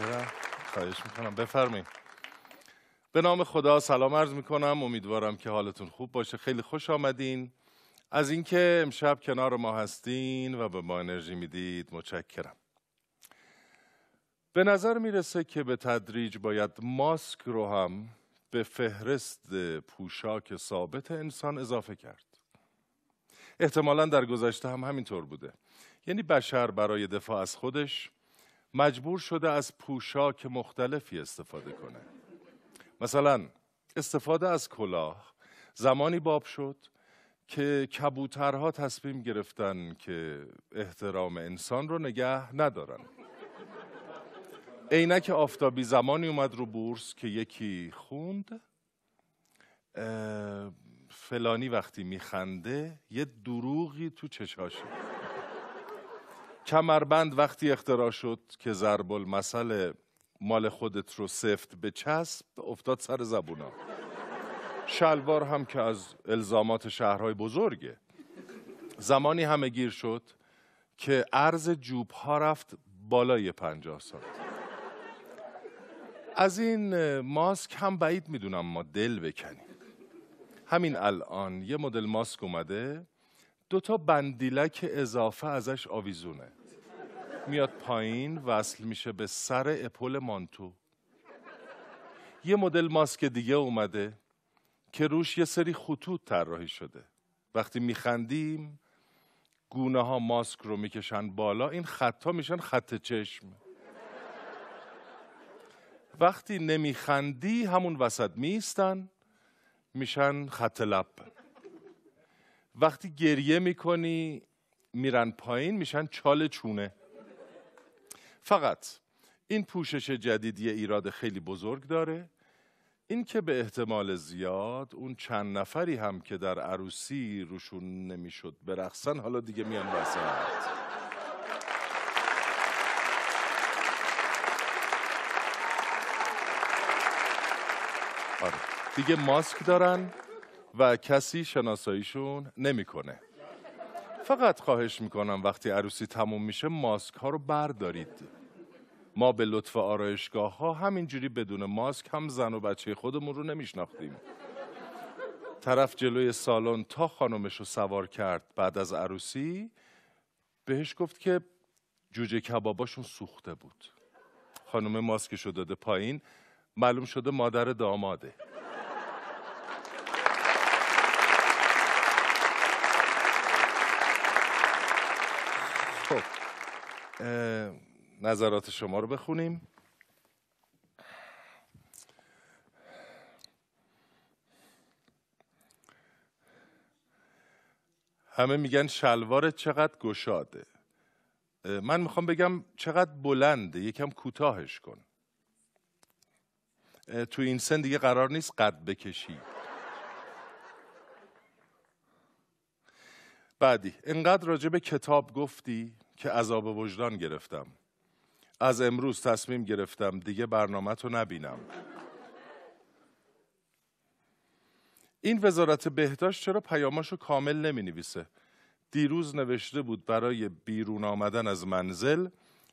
متشکرم خواهش می‌کنم. بفرمایید. به نام خدا سلام عرض می‌کنم. امیدوارم که حالتون خوب باشه. خیلی خوش آمدین. از اینکه امشب کنار ما هستین و به ما انرژی می‌دید متشکرم. به نظر می‌رسه که به تدریج باید ماسک رو هم به فهرست پوشاک ثابت انسان اضافه کرد. احتمالا در گذشته هم همینطور بوده. یعنی بشر برای دفاع از خودش مجبور شده از پوشاک مختلفی استفاده کنه. مثلا استفاده از کلاه زمانی باب شد که کبوترها تصمیم گرفتن که احترام انسان رو نگه ندارن. عینک آفتابی زمانی اومد رو بورس که یکی خوند فلانی وقتی میخنده یه دروغی تو چشاشه کمربند وقتی اختراع شد که ضرب المثل مال خودت رو سفت به چسب افتاد سر زبونا. شلوار هم که از الزامات شهرهای بزرگه. زمانی همه گیر شد که عرض جوب ها رفت بالای پنجاه سال. از این ماسک هم بعید می‌دونم ما دل بکنیم. همین الان یه مدل ماسک اومده دو تا بندیلک اضافه ازش آویزونه. میاد پایین وصل میشه به سر اپل مانتو. یه مدل ماسک دیگه اومده که روش یه سری خطوط طراحی شده. وقتی میخندیم گونه ها ماسک رو می‌کشن بالا این خطا میشن خط چشم. وقتی نمیخندی همون وسط میستن میشن خط لب. وقتی گریه می‌کنی میرن پایین میشن چال چونه. فقط این پوشش جدید یه ایراد خیلی بزرگ داره. این که به احتمال زیاد اون چند نفری هم که در عروسی روشون نمی‌شد برقصن حالا دیگه میان وسط آره. دیگه ماسک دارن و کسی شناساییشون نمی‌کنه. فقط خواهش می‌کنم وقتی عروسی تموم میشه ماسک ها رو بردارید. ما به لطف آرایشگاه ها همینجوری بدون ماسک هم زن و بچه خودمون رو نمیشناختیم. طرف جلوی سالن تا خانمش رو سوار کرد بعد از عروسی بهش گفت که جوجه کباباشون سوخته بود. خانم ماسکش رو داده پایین معلوم شده مادر داماده. خب نظرات شما رو بخونیم. همه میگن شلوارت چقدر گشاده. من می‌خوام بگم چقدر بلنده یکم کوتاهش کن. تو این سن دیگه قرار نیست قد بکشی. بعدی انقدر راجع به کتاب گفتی که عذاب وجدان گرفتم. از امروز تصمیم گرفتم دیگه برنامه تو نبینم. این وزارت بهداشت چرا پیاماشو کامل نمی نویسه دیروز نوشته بود برای بیرون آمدن از منزل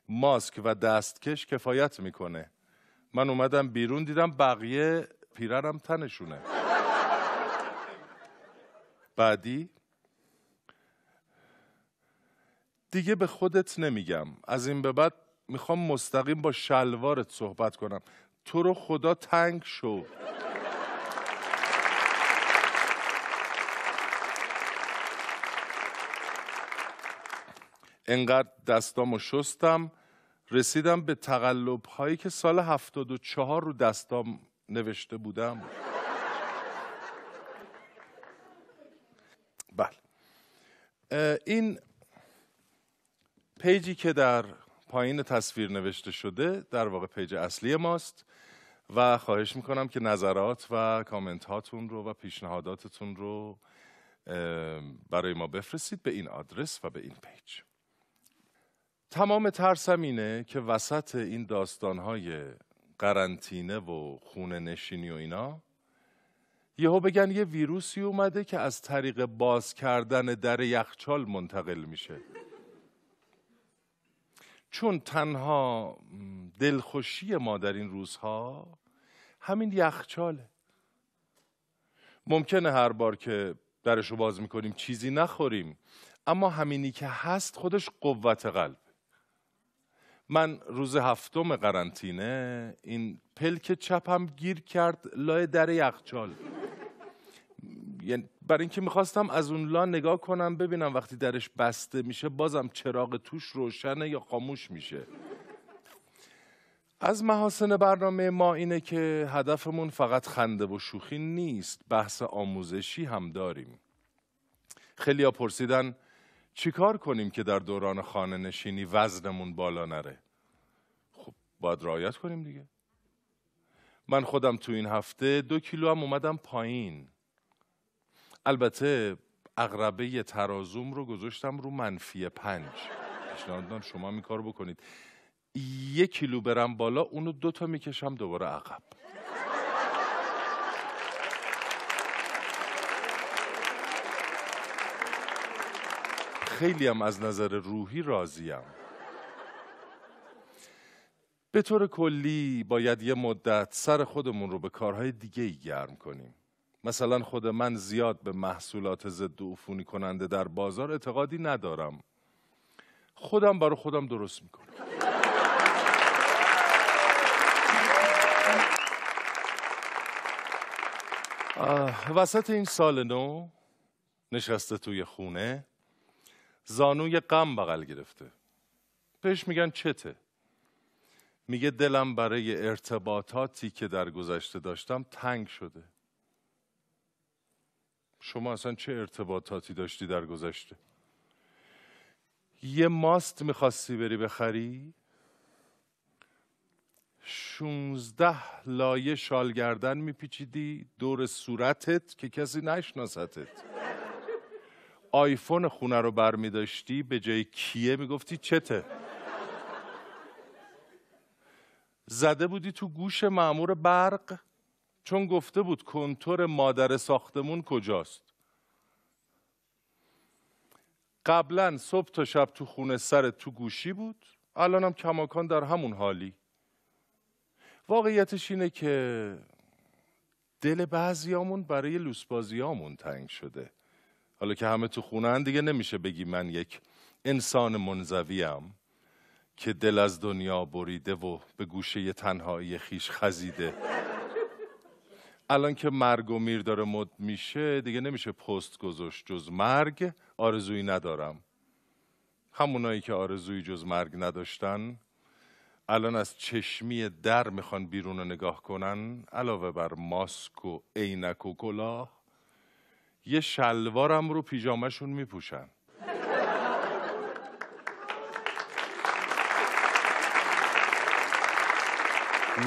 ماسک و دستکش کفایت می‌کنه. من اومدم بیرون دیدم بقیه پیرنم تنشونه. بعدی دیگه به خودت نمیگم. از این به بعد می‌خوام مستقیم با شلوارت صحبت کنم. تو رو خدا تنگ شو. انقدر دستامو شستم رسیدم به تقلب هایی که سال هفتاد و چهار رو دستام نوشته بودم. بله. این پیجی که در پایین تصویر نوشته شده در واقع پیج اصلی ماست و خواهش می‌کنم که نظرات و کامنت هاتون رو و پیشنهاداتتون رو برای ما بفرستید به این آدرس و به این پیج. تمام ترسم اینه که وسط این داستانهای قرنطینه و خونه نشینی و اینا یهو بگن یه ویروسی اومده که از طریق باز کردن در یخچال منتقل میشه. چون تنها دلخوشی ما در این روزها همین یخچاله. ممکنه هر بار که درشو باز می‌کنیم چیزی نخوریم اما همینی که هست خودش قوت قلب. من روز هفتم قرنطینه این پلک چپم گیر کرد لای در یخچال. یعنی برای اینکه می‌خواستم از اون لا نگاه کنم ببینم وقتی درش بسته میشه بازم چراغ توش روشنه یا خاموش میشه. از محاسن برنامه ما اینه که هدفمون فقط خنده و شوخی نیست بحث آموزشی هم داریم. خیلی ها پرسیدن چیکار کنیم که در دوران خانه نشینی وزنمون بالا نره؟ خب باید رعایت کنیم دیگه. من خودم تو این هفته دو کیلو هم اومدم پایین. البته اقربه ترازوم رو گذاشتم رو منفی پنج. پیشنهاد شما می کار بکنید. یک کیلو برم بالا اونو دوتا می‌کشم دوباره عقب. خیلی هم از نظر روحی راضیم. به طور کلی باید یه مدت سر خودمون رو به کارهای دیگه ای گرم کنیم. مثلا خود من زیاد به محصولات ضد عفونی کننده در بازار اعتقادی ندارم. خودم برای خودم درست می‌کنم. وسط این سال نو نشسته توی خونه زانوی غم بغل گرفته. بهش میگن چته. میگه دلم برای ارتباطاتی که در گذشته داشتم تنگ شده. شما اصلا چه ارتباطاتی داشتی در گذشته؟ یه ماست می‌خواستی بری بخری؟ شونزده لایه شالگردن میپیچیدی دور صورتت که کسی نشناستت آیفون خونه رو برمیداشتی به جای کیه می‌گفتی چته؟ زده بودی تو گوش معمور برق؟ چون گفته بود کنتور مادر ساختمون کجاست. قبلا صبح تا شب تو خونه سر تو گوشی بود الانم کماکان در همون حالی. واقعیتش اینه که دل بعضیامون برای لوسبازیامون تنگ شده. حالا که همه تو خونه دیگه نمیشه بگی من یک انسان منزویم که دل از دنیا بریده و به گوشه تنهایی خیش خزیده. الان که مرگ و میر داره مد میشه دیگه نمیشه پست گذاشت جز مرگ آرزویی ندارم. همونایی که آرزویی جز مرگ نداشتن الان از چشمی در می‌خوان بیرون رو نگاه کنن علاوه بر ماسک و عینک و کلاه یه شلوارم رو پیجامشون میپوشن.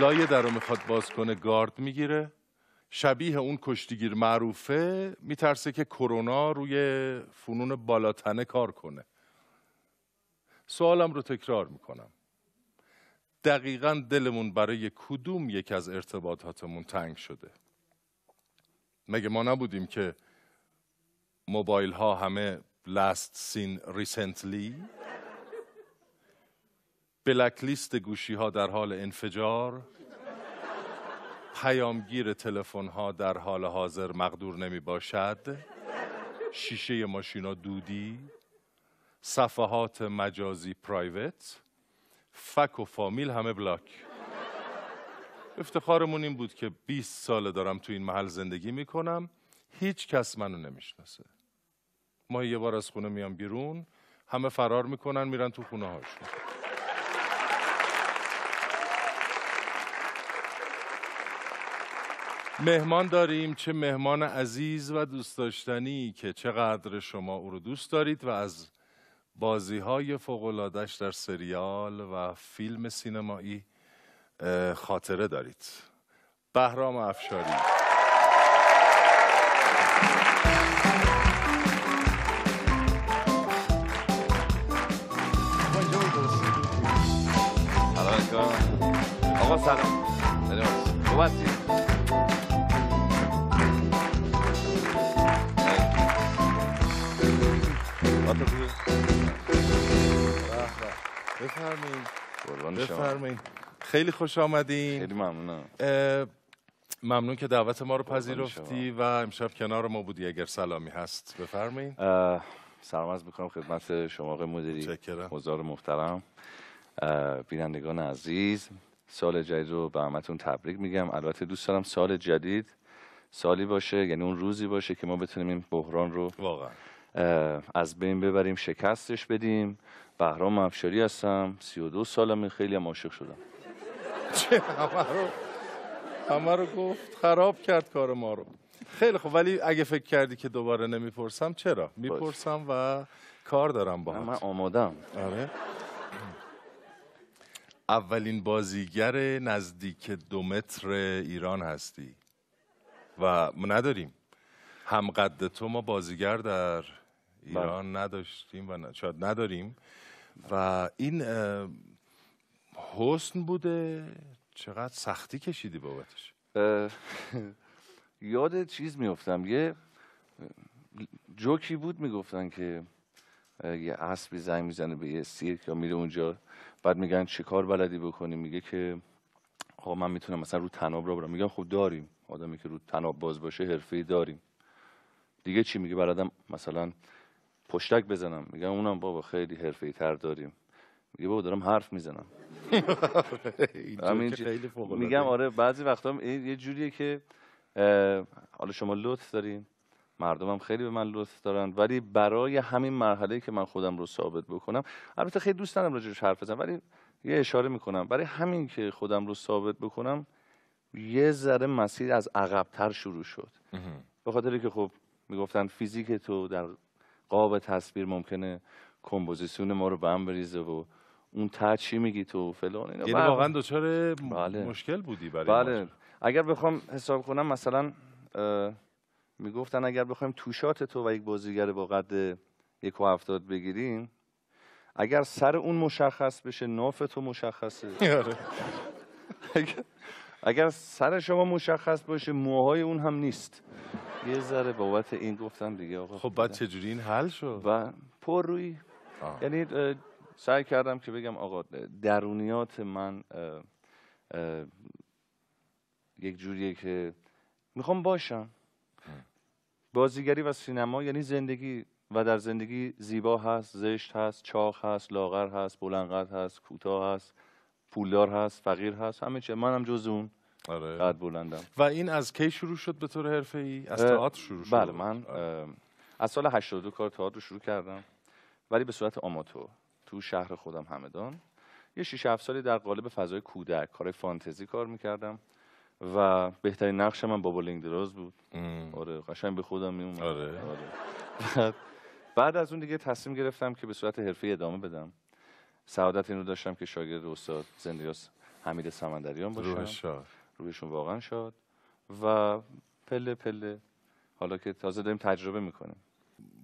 لایه در رو می‌خواد باز کنه گارد می‌گیره. شبیه اون کشتیگیر معروفه میترسه که کرونا روی فنون بالاتنه کار کنه. سوالم رو تکرار می‌کنم. دقیقا دلمون برای کدوم یک از ارتباطاتمون تنگ شده؟ مگه ما نبودیم که موبایل ها همه last seen recently بلک لیست گوشی ها در حال انفجار؟ پیامگیر تلفن ها در حال حاضر مقدور نمی باشد شیشه ماشینا دودی صفحات مجازی پرایوت فک و فامیل همه بلاک. افتخارمون این بود که 20 ساله دارم تو این محل زندگی می‌کنم هیچ کس منو نمی‌شناسه. ما یه بار از خونه میام بیرون همه فرار می‌کنن میرن تو خونه هاشون مهمان داریم چه مهمان عزیز و دوست داشتنی که چقدر شما او رو دوست دارید و از بازی های فوقلادش در سریال و فیلم سینمایی خاطره دارید. بهرام افشاری. آقا سلام. خوب. بفرمایید. بفرمایید. خیلی خوش آمدین. خیلی ممنونم. ممنون که دعوت ما رو پذیرفتی و امشب کنار ما بودی اگر سلامی هست. بفرمایید. سلام عرض می‌کنم خدمت شما آقای مدیری. حضار محترم. بینندگان عزیز سال جدید رو به همتون تبریک میگم. البته دوست دارم سال جدید سالی باشه یعنی اون روزی باشه که ما بتونیم این بحران رو واقعا. از بین ببریم شکستش بدیم. بهرام افشاری هستم. 32 سالمه. خیلی هم عاشق شدم. چه همه رو همه رو گفت خراب کرد کار ما رو. خیلی خوب. ولی اگه فکر کردی که دوباره نمی‌پرسم چرا؟ می‌پرسم و کار دارم با نه، من آمادم آره. اولین بازیگر نزدیک دو متر ایران هستی. و ما نداریم. هم قد تو ما بازیگر در ایران نداشتیم و شاید نداریم. و این حسن بوده. چقدر سختی کشیدی بابتش. یاد چیز میفتم یه جوکی بود می‌گفتن که یه اسبی زنگ می‌زنه به یه سیرک یا میره اونجا. بعد میگن چه کار بلدی بکنی؟ میگه که آقا من می‌تونم مثلا رو تناب را برم. میگن خب داریم. آدمی که رو تناب باز باشه حرفه داریم. دیگه چی میگه؟ بلدم مثلا پشتک بزنم. میگن اونم بابا خیلی حرفه تر داریم. میگه بابا دارم حرف می‌زنم. میگم آره بعضی وقتا این یه جوریه که حالا شما لطف دارین. مردمم خیلی به من لطف دارن. ولی برای همین مرحله که من خودم رو ثابت بکنم البته خیلی دوست دارم راجعش حرف بزنم ولی یه اشاره می‌کنم. برای همین که خودم رو ثابت بکنم یه ذره مسیر از عقبتر شروع شد. به خاطر که خب می‌گفتن فیزیک تو در قاب تصویر ممکنه کمپوزیسیون ما رو به هم بریزه و اون ته چی میگی تو فلان اینا یعنی بله. واقعا دچار بله. مشکل بودی برای بله. اگر بخوام حساب کنم مثلا می‌گفتن اگر بخوایم توشات تو و یک بازیگر با قد یک و هفتاد بگیریم اگر سر اون مشخص بشه ناف تو مشخصه آره. اگر سر شما مشخص باشه موهای اون هم نیست یه ذره بابت این گفتم دیگه آقا خب بعد چجوری؟ این حل شد؟ و پر روی. آه. یعنی سعی کردم که بگم آقا درونیات من اه، اه، یک جوریه که می‌خوام باشم. بازیگری و سینما یعنی زندگی و در زندگی زیبا هست زشت هست چاق هست لاغر هست بلندقد هست کوتاه هست پولدار هست فقیر هست همه چیه منم جز اون. آره. قد بلندم. و این از کی شروع شد به طور حرفه‌ای؟ از تئاتر شروع شد. بله من اه، از سال 82 کار تئاتر رو شروع کردم ولی به صورت آماتور. تو شهر خودم همدان. یه 6 7 سالی در قالب فضای کودک کار فانتزی کار می‌کردم و بهترین نقش من بابا لنگدراز بود. ام. آره قشنگ به خودم میومد آره. بعد, بعد از اون دیگه تصمیم گرفتم که به صورت حرفی ادامه بدم. سعادت این رو داشتم که شاگرد استاد زندیاس حمید سمندریان باشم. روحشون واقعا شاد و پله پله حالا که تازه داریم تجربه می‌کنیم.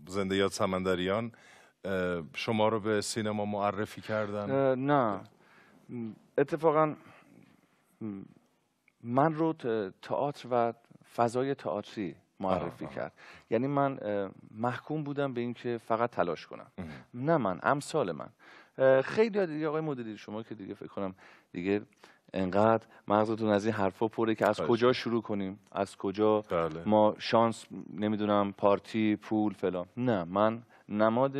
زنده یاد سمندریان اه، شما رو به سینما معرفی کردن؟ نه. اتفاقا من رو تئاتر و فضای تئاتری معرفی آها. کرد. یعنی من اه، محکوم بودم به اینکه فقط تلاش کنم. نه من امثال من. اه، خیلی دیگه آقای مدیری شما که دیگه فکر کنم دیگه انقدر مغزتون از این حرفا پره که از خواهش کجا شروع کنیم؟ از کجا بله. ما شانس نمی‌دونم پارتی پول فلان. نه من نماد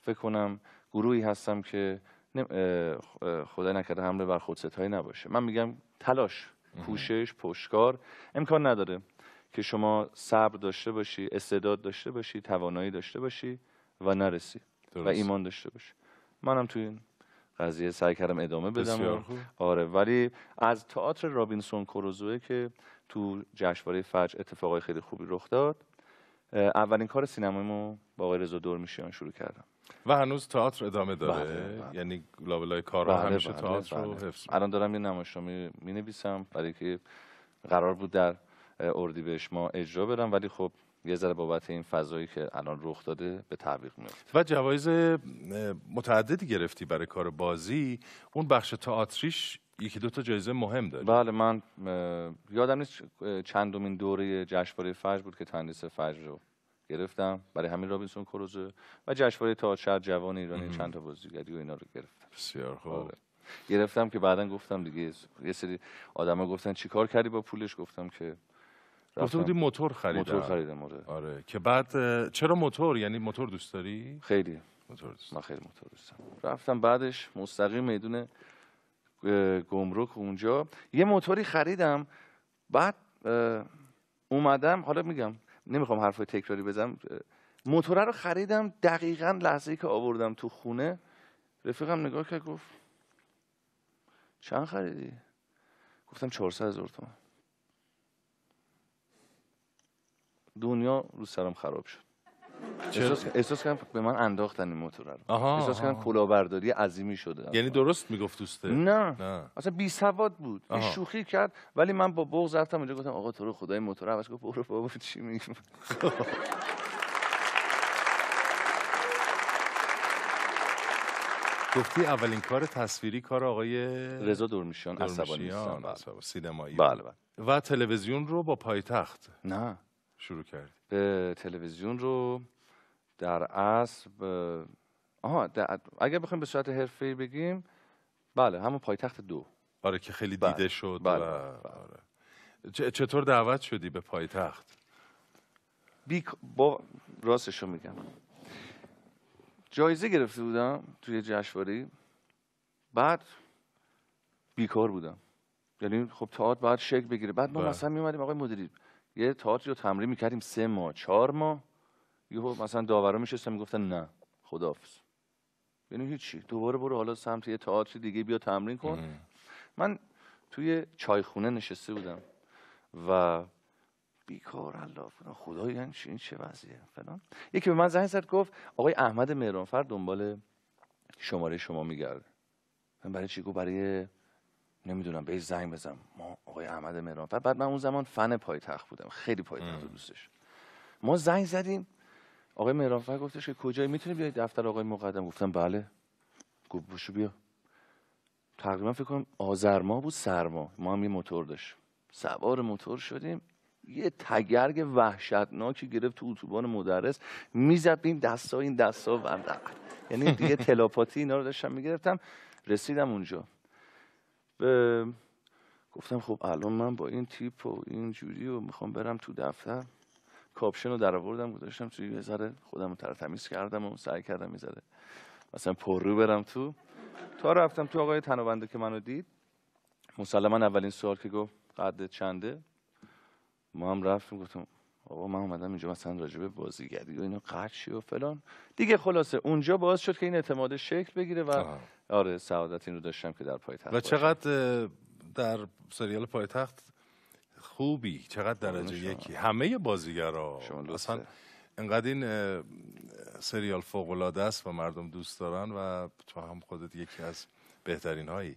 فکر کنم گروهی هستم که نم- اه، خ- اه، خدای نکرده حمله بر خودستایی نباشه. من میگم تلاش کوشش پشتکار. امکان نداره که شما صبر داشته باشی استعداد داشته باشی توانایی داشته باشی و نرسی و. ایمان داشته باشی. منم توی این قضیه سعی کردم ادامه بدم. آره ولی از تئاتر رابینسون کروزوه که تو جشنواره فجر اتفاقای خیلی خوبی رخ داد اولین کار سینماییمو با آقای رضا دورمیشیان شروع کردم و هنوز تئاتر ادامه داره بله، بله. یعنی لابلای کارا بله، همیشه بله، تئاتر رو بله. حفظ الان دارم یه نمایشنامه می نویسم برای که قرار بود در اردیبهشت ما اجرا برم ولی خب یه ذره بابت این فضایی که الان رخ داده به تعویق میفته و جوایز متعددی گرفتی برای کار بازی. اون بخش تئاتریش یکی دو تا جایزه مهم داری بله من یادم نیست چندمین دوره جشنواره فجر بود که تندیس فجر رو گرفتم. برای همین رابینسون کروزه و جشنواره تا شهر جوان ایرانی چند تا بازیگری و اینا رو گرفتم. بسیار خوب. آره. گرفتم که بعدا گفتم دیگه یه سری آدما گفتن چیکار کردی با پولش؟ گفتم که گفته بودی موتور خریدم. موتور خریدم آره آره. که بعد چرا موتور؟ یعنی موتور دوست داری؟ خیلی. موتور دوست. من خیلی موتور دوستم رفتم بعدش مستقیم میدون گمرک اونجا. یه موتوری خریدم. بعد اومدم. حالا میگم نمی‌خوام حرفای تکراری بزنم. اه، موتوره رو خریدم. دقیقا لحظه ای که آوردم تو خونه رفیقم نگاه کرد گفت چند خریدی؟ گفتم 400 هزار تومن دنیا رو سرم خراب شد؟ احساس, احساس کردم به من انداختن این موتور رو. آها، احساس کردم. کلاهبرداری عظیمی شده. یعنی درست می‌گفت دوسته؟ نه. نه. اصلا بی سواد بود. آها. شوخی کرد. ولی من با بغض رفتم اونجا گفتم آقا تو رو خدای موتور عوض کن. برو بابا چی میگی؟ گفتی اولین کار تصویری کار آقای رضا دورمیشان دورمیشیان، نیستم. عصبانی، سینمایی. بله بله. و تلویزیون رو با پایتخت. نه. شروع کرد به تلویزیون رو در اصل آها در- اگر بخوایم به صورت حرفه‌ای بگیم بله همون پایتخت دو. آره که خیلی بله، دیده شد بله، و بله. آره. چ- چطور دعوت شدی به پایتخت؟ بیک... با راستش رو میگم. جایزه گرفته بودم توی جشنواره. بعد بیکار بودم. یعنی خب تئاتر باید شکل بگیره. بعد ما بله. مثلا میومدیم آقای مدیری. یه تئاتری رو تمرین می‌کردیم سه ماه چهار ماه. یهو مثلا داورا میشستن می‌گفتن نه خداحافظ. یعنی هیچی. دوباره برو حالا سمت یه تئاتر دیگه بیا تمرین کن. ام. من توی چایخونه نشسته بودم و بیکار الله خدای یعنی چی این چه وضعیه فلان. یکی به من زنگ زد گفت آقای احمد مهرانفر دنبال شماره شما میگرده. من برای چی؟ گفت برای نمی‌دونم بهش زنگ بزنم. ما آقای احمد مهرانفر بعد من اون زمان فن پایتخت بودم. خیلی پایتخت رو دوستش. ما زنگ زدیم. آقای مهرانفر گفتش که کجایی؟ می‌تونی بیای دفتر آقای مقدم؟ گفتم بله. گفت باشو بیا. تقریبا فکر کنم آذر ماه بود سرما. ما هم یه موتور داشت سوار موتور شدیم. یه تگرگ وحشتناکی گرفت تو اتوبان مدرس. می‌زد این دستا این دستا و یعنی دیگه تلاپاتی اینا رو داشتم می‌گرفتم. رسیدم اونجا. گفتم خب الان من با این تیپ و این جوری و می‌خوام برم تو دفتر. کاپشن رو در آوردم گذاشتم توی یه ذره خودم رو تمیز کردم و سعی کردم یه ذره مثلا پررو برم تو. تا رفتم تو آقای تنابنده که منو دید مسلما اولین سوال که گفت قدت چنده؟ ما هم رفتیم گفتم آقا من اومدم اینجا مثلا راجع به بازیگری و اینا قد و فلان. دیگه خلاصه اونجا باعث شد که این اعتماد شکل بگیره و. آره سعادت این رو داشتم که در پایتخت و. چقدر در سریال پایتخت خوبی چقدر درجه. یکی همه بازیگرا. اصلا انقدر این سریال فوق العاده است و مردم دوست دارن و تو هم خودت یکی از بهترین هایی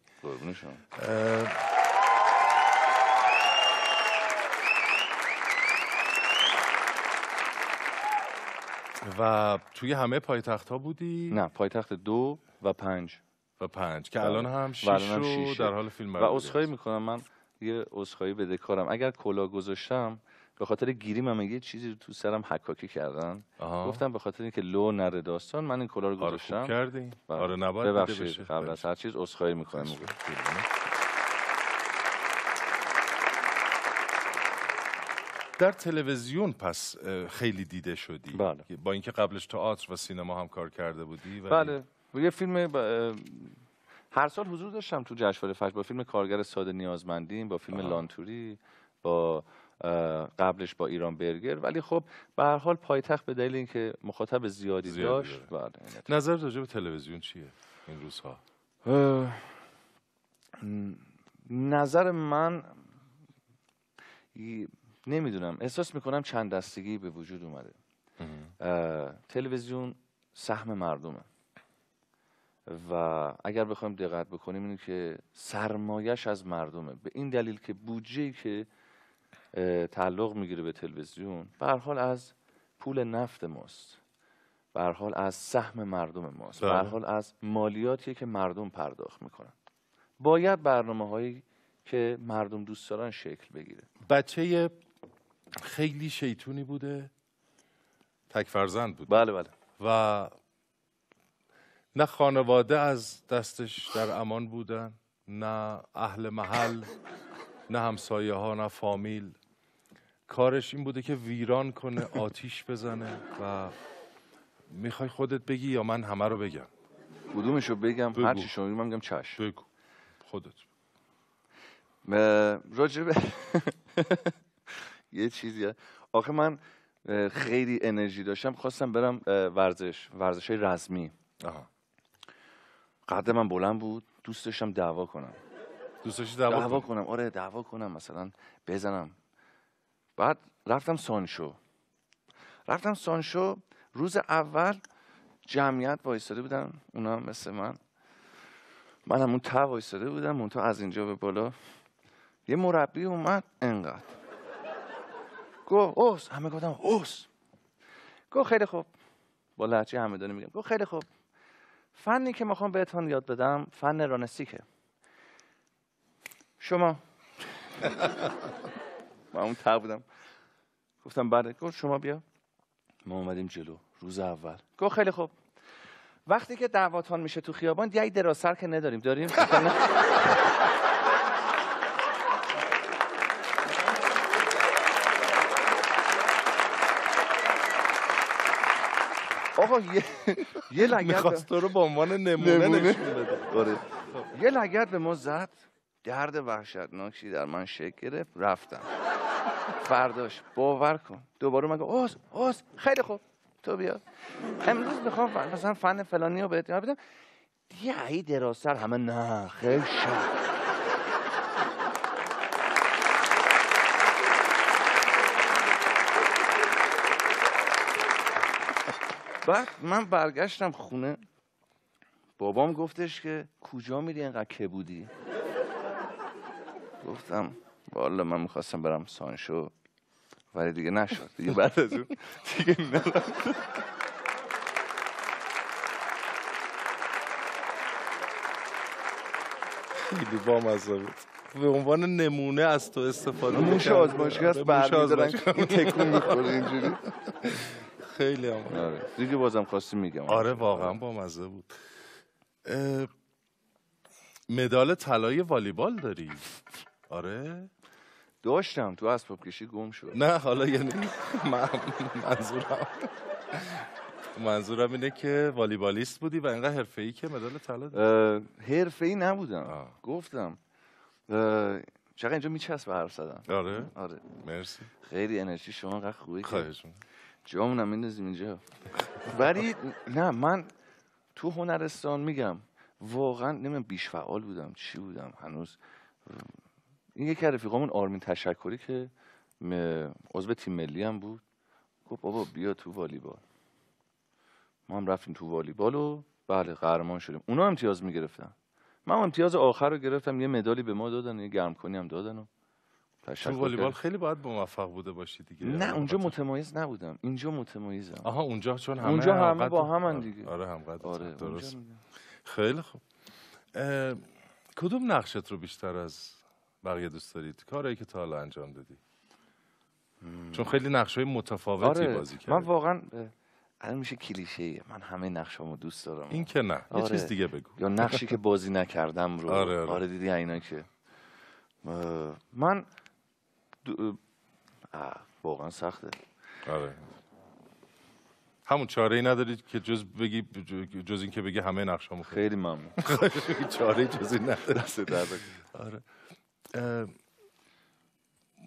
و توی همه پایتخت ها بودی نه پایتخت دو و پنج و پنج که بله. الان هم شیش هم رو. در حال فیلم و عذرخواهی است. می‌کنم من یه عذرخواهی بدهکارم اگر کلا گذاشتم به خاطر گیریم هم یه چیزی رو تو سرم حکاکی کردن آها. گفتم به خاطر اینکه لو نره داستان من این کلا رو آره خوب گذاشتم کردی بله. آره نباید ببخشید بشه. قبل از هر چیز عذرخواهی می‌کنم در تلویزیون پس خیلی دیده شدی بله. با اینکه قبلش تئاتر و سینما هم کار کرده بودی ولی- بله یه فیلم ب- اه، هر سال حضور داشتم تو جشنواره فجر با فیلم کارگر ساده نیازمندیم با فیلم آها. لانتوری با قبلش با ایران برگر. ولی خب به هر حال پایتخت به دلیل اینکه مخاطب زیادی, زیادی داشت بله. نظر راجع به تلویزیون چیه این روزها؟ اه، نظر من نمی‌دونم. احساس می‌کنم چند دستگی به وجود اومده. اه، تلویزیون سهم مردمه. و اگر بخوایم دقت بکنیم اینه که سرمایش از مردمه. به این دلیل که بودجه که تعلق می‌گیره به تلویزیون به حال از پول نفت ماست. به حال از سهم مردم ماست. به بله. حال از مالیاتی که مردم پرداخت می‌کنن. باید برنامه هایی که مردم دوست دارن شکل بگیره. بچه خیلی شیطونی بوده. تک فرزند بود. بله بله. و نه خانواده از دستش در امان بودن نه اهل محل نه همسایه ها نه فامیل. کارش این بوده که ویران کنه آتیش بزنه و می‌خوای خودت بگی یا من همه رو بگم؟ کدومشو بگم؟ بگو. هر چی شما من میگم چشم. بگو. خودت. به یه چیزی. آخه من خیلی انرژی داشتم. خواستم برم ورزش ورزش های رزمی. آها. قد من بلند بود دوست داشتم دعوا کنم. دوست داشتی دعوا دعوا؟ کنم آره دعوا کنم مثلا بزنم. بعد رفتم سانشو. رفتم سانشو روز اول جمعیت وایستاده بودن اونا مثل من. من همون ته وایستاده بودم منتها از اینجا به بالا. یه مربی اومد انقدر. گفت اوس. همه گفتم اوس. گفت خیلی خوب. با لحجه همدانی میگم. گفت خیلی خوب. فنی که می‌خوام بهتون یاد بدم فن رانستیکه. شما؟ من اون ته بودم. گفتم بله. گفت شما بیا. ما اومدیم جلو. روز اول. گفت خیلی خوب. وقتی که دعواتان میشه تو خیابان یه دراسر که نداریم. داریم؟ آقا یه یه لگد تو رو به عنوان نمونه. نشون بده. آره. یه لگت به ما زد. درد وحشتناکی در من شکل گرفت رفتم. فرداش باور کن. دوباره من گفت اوز خیلی خوب. تو بیا. امروز می‌خوام مثلا فن فلانی رو بهت یاد بدم. یه ای دراستر همه نه خیلی شد بعد من برگشتم خونه. بابام گفتش که کجا میری اینقدر که بودی؟ گفتم والا من می‌خواستم برم سانشو ولی دیگه نشد. دیگه بعد از اون دیگه نه. خیلی بامزه بود. به عنوان نمونه از تو استفاده موش می‌کرد. آزمایشگاه است موش برمیدارن. این تکون می‌خوره اینجوری. خیلی هم. آره. دیگه بازم خواستی میگم. آره واقعا بامزه بود. اه، مدال طلای والیبال داری؟ آره. داشتم. تو اسباب کشی گم شد. نه حالا یعنی من- منظورم منظورم اینه که والیبالیست بودی و اینقدر حرفه‌ای که مدال طلا داری. حرفه ای نبودم. آه. گفتم. چقدر اینجا میچسبه حرف زدن. آره. آره. مرسی. خیلی انرژی شما انقدر خوبه که خواهش. جامونم میندازیم اینجا. ولی نه من تو هنرستان میگم واقعا نمی‌دونم بیش فعال بودم چی بودم هنوز این یکی از رفیقامون آرمین تشکری که عضو تیم ملی هم بود گفت بابا بیا تو والیبال. ما هم رفتیم تو والیبال و بله قهرمان شدیم. اونا امتیاز می‌گرفتن. من امتیاز آخر رو گرفتم یه مدالی به ما دادن یه گرم کنی هم دادن و تو والیبال. خیلی باید موفق بوده باشی دیگه نه اونجا خاطر- متمایز نبودم. اینجا متمایزم. آها اونجا چون همه اونجا همه همقدر- با همن آره، دیگه. آره همقدر آره درست. اونجا. خیلی خوب. کدوم نقشت رو بیشتر از بقیه دوست دارید؟ کارهایی که تا حالا انجام دادی. چون خیلی نقش های متفاوتی آره بازی من کردی واقعا اه، الان میشه کلیشه ایه. من همه نقشامو دوست دارم. این که نه یه آره. چیز دیگه بگو. یا نقشی که بازی نکردم رو. آره، آره. دیدی اینا که. من دو- واقعا سخته. آره. همون چاره ای ندارید که جز بگی جز این که بگی همه نقشامو خیلی خیلی ممنون. چاره جز این نداره. آره.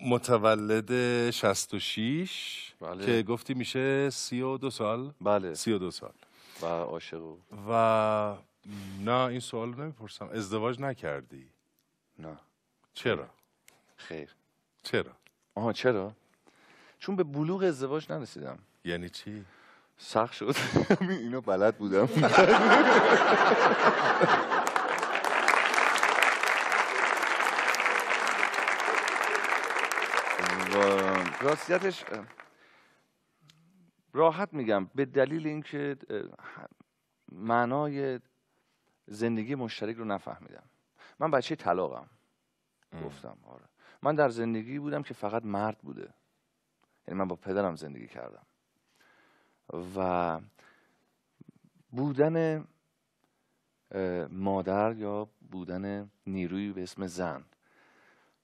متولد 66 بله. که گفتی میشه 32 سال. بله. 32 سال. و عاشق و و نه این سوال رو نمی‌پرسم. ازدواج نکردی. نه. چرا؟ خیر. چرا؟ آها چرا؟ چون به بلوغ ازدواج نرسیدم. یعنی چی؟ سخت شد. اینو بلد بودم. راستیتش راحت میگم به دلیل اینکه معنای زندگی مشترک رو نفهمیدم. من بچه طلاقم. گفتم آره. من در زندگی بودم که فقط مرد بوده. یعنی من با پدرم زندگی کردم. و بودن مادر یا بودن نیروی به اسم زن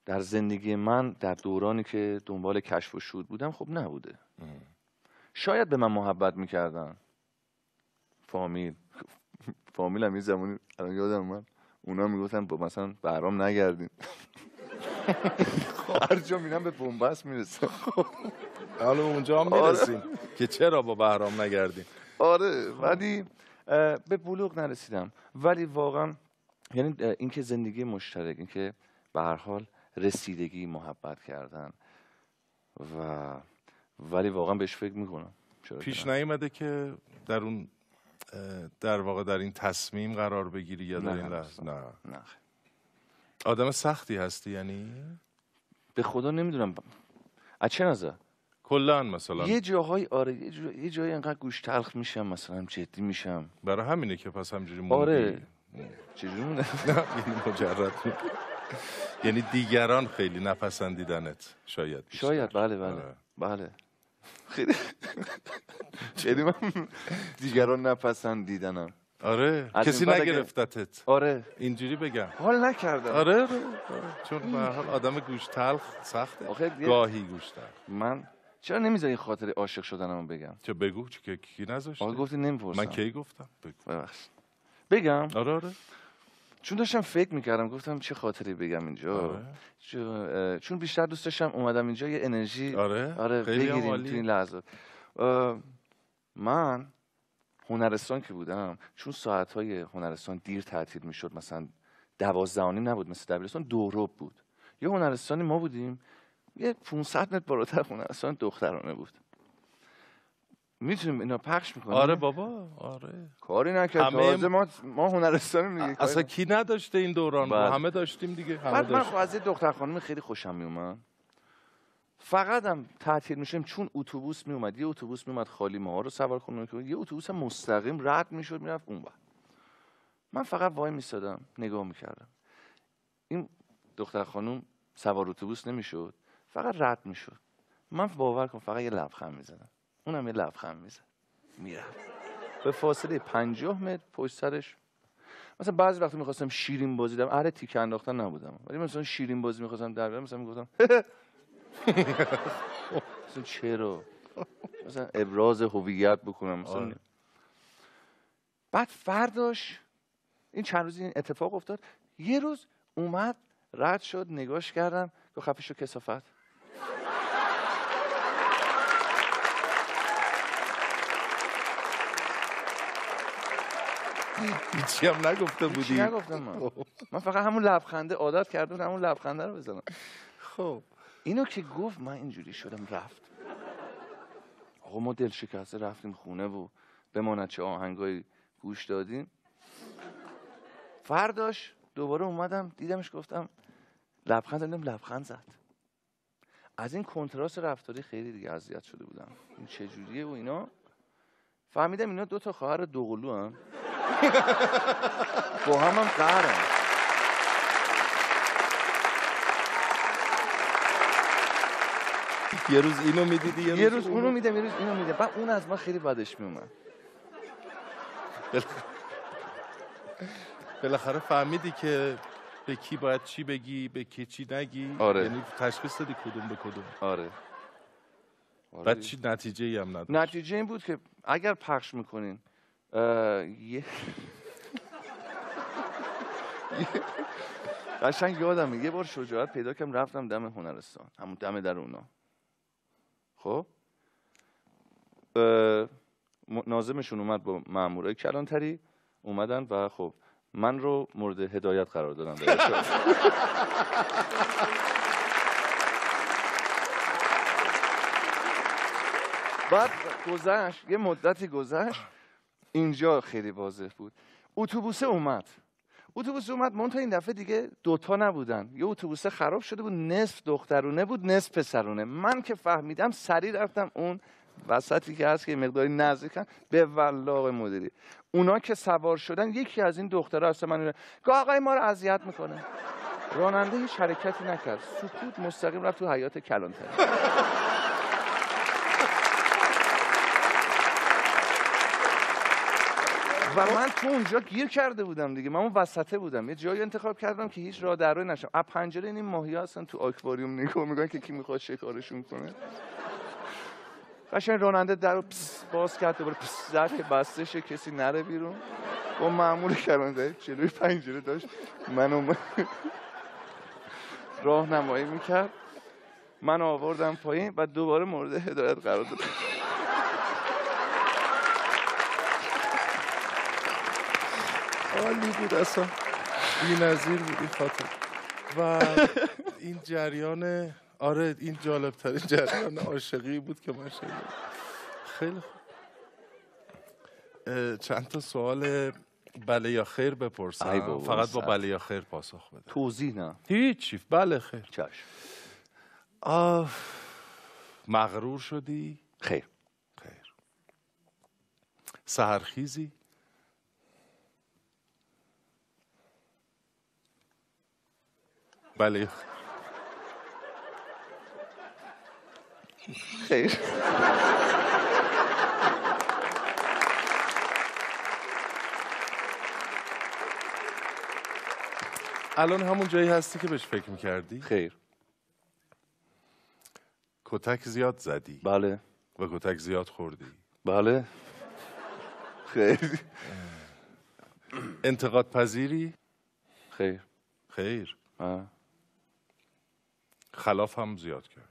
در زندگی من در دورانی که دنبال کشف و شود بودم خب نبوده. شاید به من محبت می‌کردن. فامیل. فامیل هم یه زمانی الان یادم من اونا می‌گفتن با مثلا برام نگردین. هر جا میرم به بنبست می‌رسه حالا اونجا هم آره. می‌رسیم که چرا با بهرام نگردیم؟ آره ولی به بلوغ نرسیدم. ولی واقعا یعنی اینکه زندگی مشترک اینکه به هر حال رسیدگی محبت کردن و ولی واقعا بهش فکر می‌کنم. پیش؟ نیومده که در اون در واقع در این تصمیم قرار بگیری یا در این لحظه؟ نه. نه. آدم سختی هستی یعنی؟ به خدا نمی‌دونم. از چه نظر؟ کلا مثلا. یه جاهای آره یه, جا... یه جایی انقدر گوش تلخ میشم مثلا جدی میشم. برای همینه که پس همجوری موندی. آره. چجوری مونده نه یعنی مجرد یعنی دیگران خیلی نپسندیدنت شاید بیشتر. شاید بله بله. آره. بله. خیلی خیلی من دیگران نپسندیدنم. آره. از کسی نگرفتتت. آره. اینجوری بگم. حال نکردم. آره آره, آره. چون به حال آدم گوش تلخ سخته. آخه گاهی گوش تلخ من چرا نمی‌ذاری خاطر عاشق شدنمو بگم؟ چه بگو چه کی نذاشته؟ آقا گفتی نمی‌پرسم. من کی گفتم؟ بگو. ببخش بگم؟ آره آره. چون داشتم فکر می‌کردم گفتم چه خاطری بگم اینجا. آره. چون بیشتر دوست داشتم اومدم اینجا یه انرژی آره. آره خیلی بگیریم. تو این لحظات. اه، من هنرستان که بودم چون ساعت های هنرستان دیر تعطیل می‌شد مثلا دوازده و نیم نبود مثل دبیرستان دو ربع بود. یه هنرستانی ما بودیم یه 500 متر بالاتر هنرستان دخترانه بود. می‌تونیم اینا پخش می‌کنیم؟ آره بابا آره. کاری نکرد. همه- ما ما هنرستانیم دیگه اصلا کی نداشته این دوران بله. همه داشتیم دیگه همه بعد من داشتیم. خب از یه دختر خانم خیلی خوشم میومد. فقط هم تعطیل میشیم چون اتوبوس میومد یه اتوبوس میومد خالی ما رو سوار کنه یه اتوبوس مستقیم رد می‌شد می‌رفت اون من فقط وای میستادم نگاه می‌کردم. این دختر خانم سوار اتوبوس نمی‌شد فقط رد می‌شد. من باور کن فقط یه لبخند می‌زدم. اونم یه لبخند می‌زد. می‌رفت. به فاصله پنجاه متر پشت سرش. مثلا بعضی وقتی می‌خواستم شیرین بازی دارم اهل تیکه انداختن نبودم. ولی مثلا شیرین بازی می‌خواستم در بیارم مثلا می‌گفتم مثلا چرا؟ مثلا ابراز هویت بکنم مثلا آره. بعد فرداش این چند روزی این اتفاق افتاد. یه روز اومد رد شد نگاش کردم گفت خفه شو کسافت. هیچی هم نگفته بودی. نگفتم من. من فقط همون لبخنده عادت کرده بودم همون لبخنده رو بزنم. خب. اینو که گفت من اینجوری شدم رفت. آقا ما دل شکسته رفتیم خونه و بماند چه آهنگایی گوش دادیم. فرداش دوباره اومدم دیدمش گفتم لبخند زدم لبخند زد. از این کنتراست رفتاری خیلی دیگه اذیت شده بودم. این چجوریه و اینا. فهمیدم اینا دو تا خواهر دوقلو هم. با هم هم قهرن. یه روز اینو می‌دیدی یه روز اونو. میدم یه روز اینو میدم. بعد اون از من خیلی بدش میومد بالاخره فهمیدی که به کی باید چی بگی به کی چی نگی. آره. یعنی تشخیص دادی کدوم به کدوم. آره. آره. بعد. چی نتیجه ای هم نداشت؟ نتیجه این بود که اگر پخش می‌کنین یه قشنگ یادمه یه بار شجاعت پیدا کردم رفتم دم هنرستان همون دم در اونا. خب؟ ناظمشون اومد با مامورای کلانتری اومدن و خب من رو مورد هدایت قرار دادن. بعد گذشت یه مدتی گذشت اینجا خیلی واضح بود. اتوبوسه اومد. اتوبوس اومد منتها این دفعه دیگه دوتا نبودن. یه اتوبوس خراب شده بود نصف دخترونه بود نصف پسرونه. من که فهمیدم سریع رفتم اون وسطی که هست که مقداری نزدیکن به ولاق مدیری. اونا که سوار شدن یکی از این دخترها هست من گاه آقای ما رو اذیت می‌کنه. راننده هیچ حرکتی نکرد. سکوت مستقیم رفت تو حیات کلانتری. و من تو اونجا گیر کرده بودم دیگه. من اون وسطه بودم. یه جایی انتخاب کردم که هیچ راه در روی نشم. از پنجره این ماهی هستن تو آکواریوم نگاه می‌کنن که کی می‌خواد شکارشون کنه. قشنگ راننده در رو پس باز کرد دوباره پس زد که بسته شه کسی نره بیرون. با معمول کرانده جلوی پنجره داشت. منو راهنمایی می‌کرد. من آوردم پایین و دوباره مورد هدایت قرار دادم. عالی بود اصلا. بی نظیر بود این خاطر. و این جریان آره این جالب ترین جریان عاشقی بود که من شنیدم. خیلی خوب. چند تا سوال بله یا خیر بپرسم. فقط با. بله یا خیر پاسخ بده. توضیح نه. هیچی بله خیر. چشم. آه مغرور شدی؟ خیر. خیر. سهرخیزی؟ بله. خیر. الان همون جایی هستی که بهش فکر می‌کردی؟ خیر. کتک زیاد زدی. بله. و کتک زیاد خوردی. بله. خیر. انتقاد پذیری خیر. خیر. آه. خلاف هم زیاد کرد.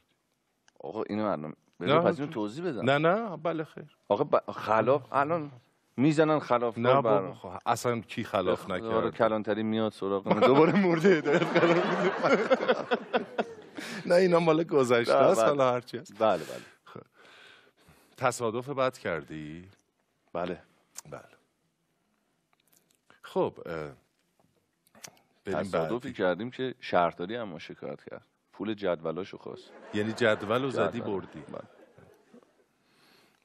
آقا اینو الان بذار پس اینو تو- توضیح بدم. نه نه. بله خیر. آقا ب... خلاف الان می‌زنن خلاف نه کار بابا. خب، اصلا کی خلاف آره نکرد؟ کلانتری میاد سراغ من دوباره مورد هدایت قرار نه اینا مال گذشته است بله. حالا هرچی هست. بله بله. تصادف بد کردی؟ بله. بله. خب تصادفی کردیم که شهرداری هم ما شکایت کرد. پول جدولاشو خواست. یعنی جدول رو زدی. بردی. بله.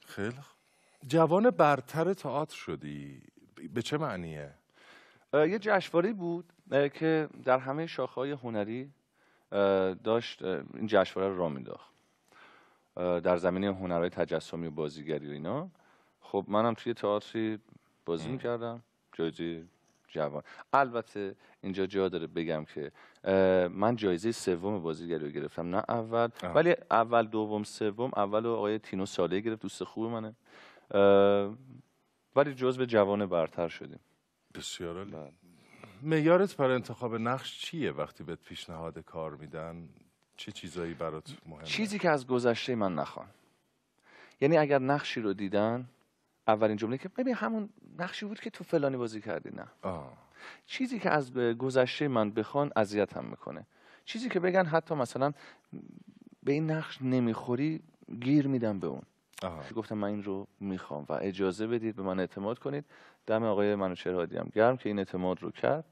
خیلی. جوان برتر تئاتر شدی. به چه معنیه؟ یه جشنواره بود که در همه شاخه‌های هنری داشت این جشنواره رو راه مینداخت در زمینه هنرهای تجسمی و بازیگری و اینا. خب منم توی تئاتری بازی می‌کردم. جایزه جوان. البته اینجا جا داره بگم که من جایزه سوم بازیگری رو گرفتم. نه اول آه. ولی اول دوم سوم اول رو آقای تینو ساله گرفت دوست خوب منه. ولی جزو جوان برتر شدیم. بسیار عالی. بله. معیارت برای انتخاب نقش چیه وقتی بهت پیشنهاد کار میدن؟ چه چیزایی برات مهمه؟ چیزی که از گذشته من نخوان یعنی اگر نقشی رو دیدن اولین جمله که ببین همون نقشی بود که تو فلانی بازی کردی نه. آه. چیزی که از گذشته من بخوان اذیت هم می‌کنه. چیزی که بگن حتی مثلا به این نقش نمی‌خوری گیر میدم به اون. آها. گفتم من این رو می‌خوام و اجازه بدید به من اعتماد کنید. دم آقای منوچهر هادی هم گرم که این اعتماد رو کرد.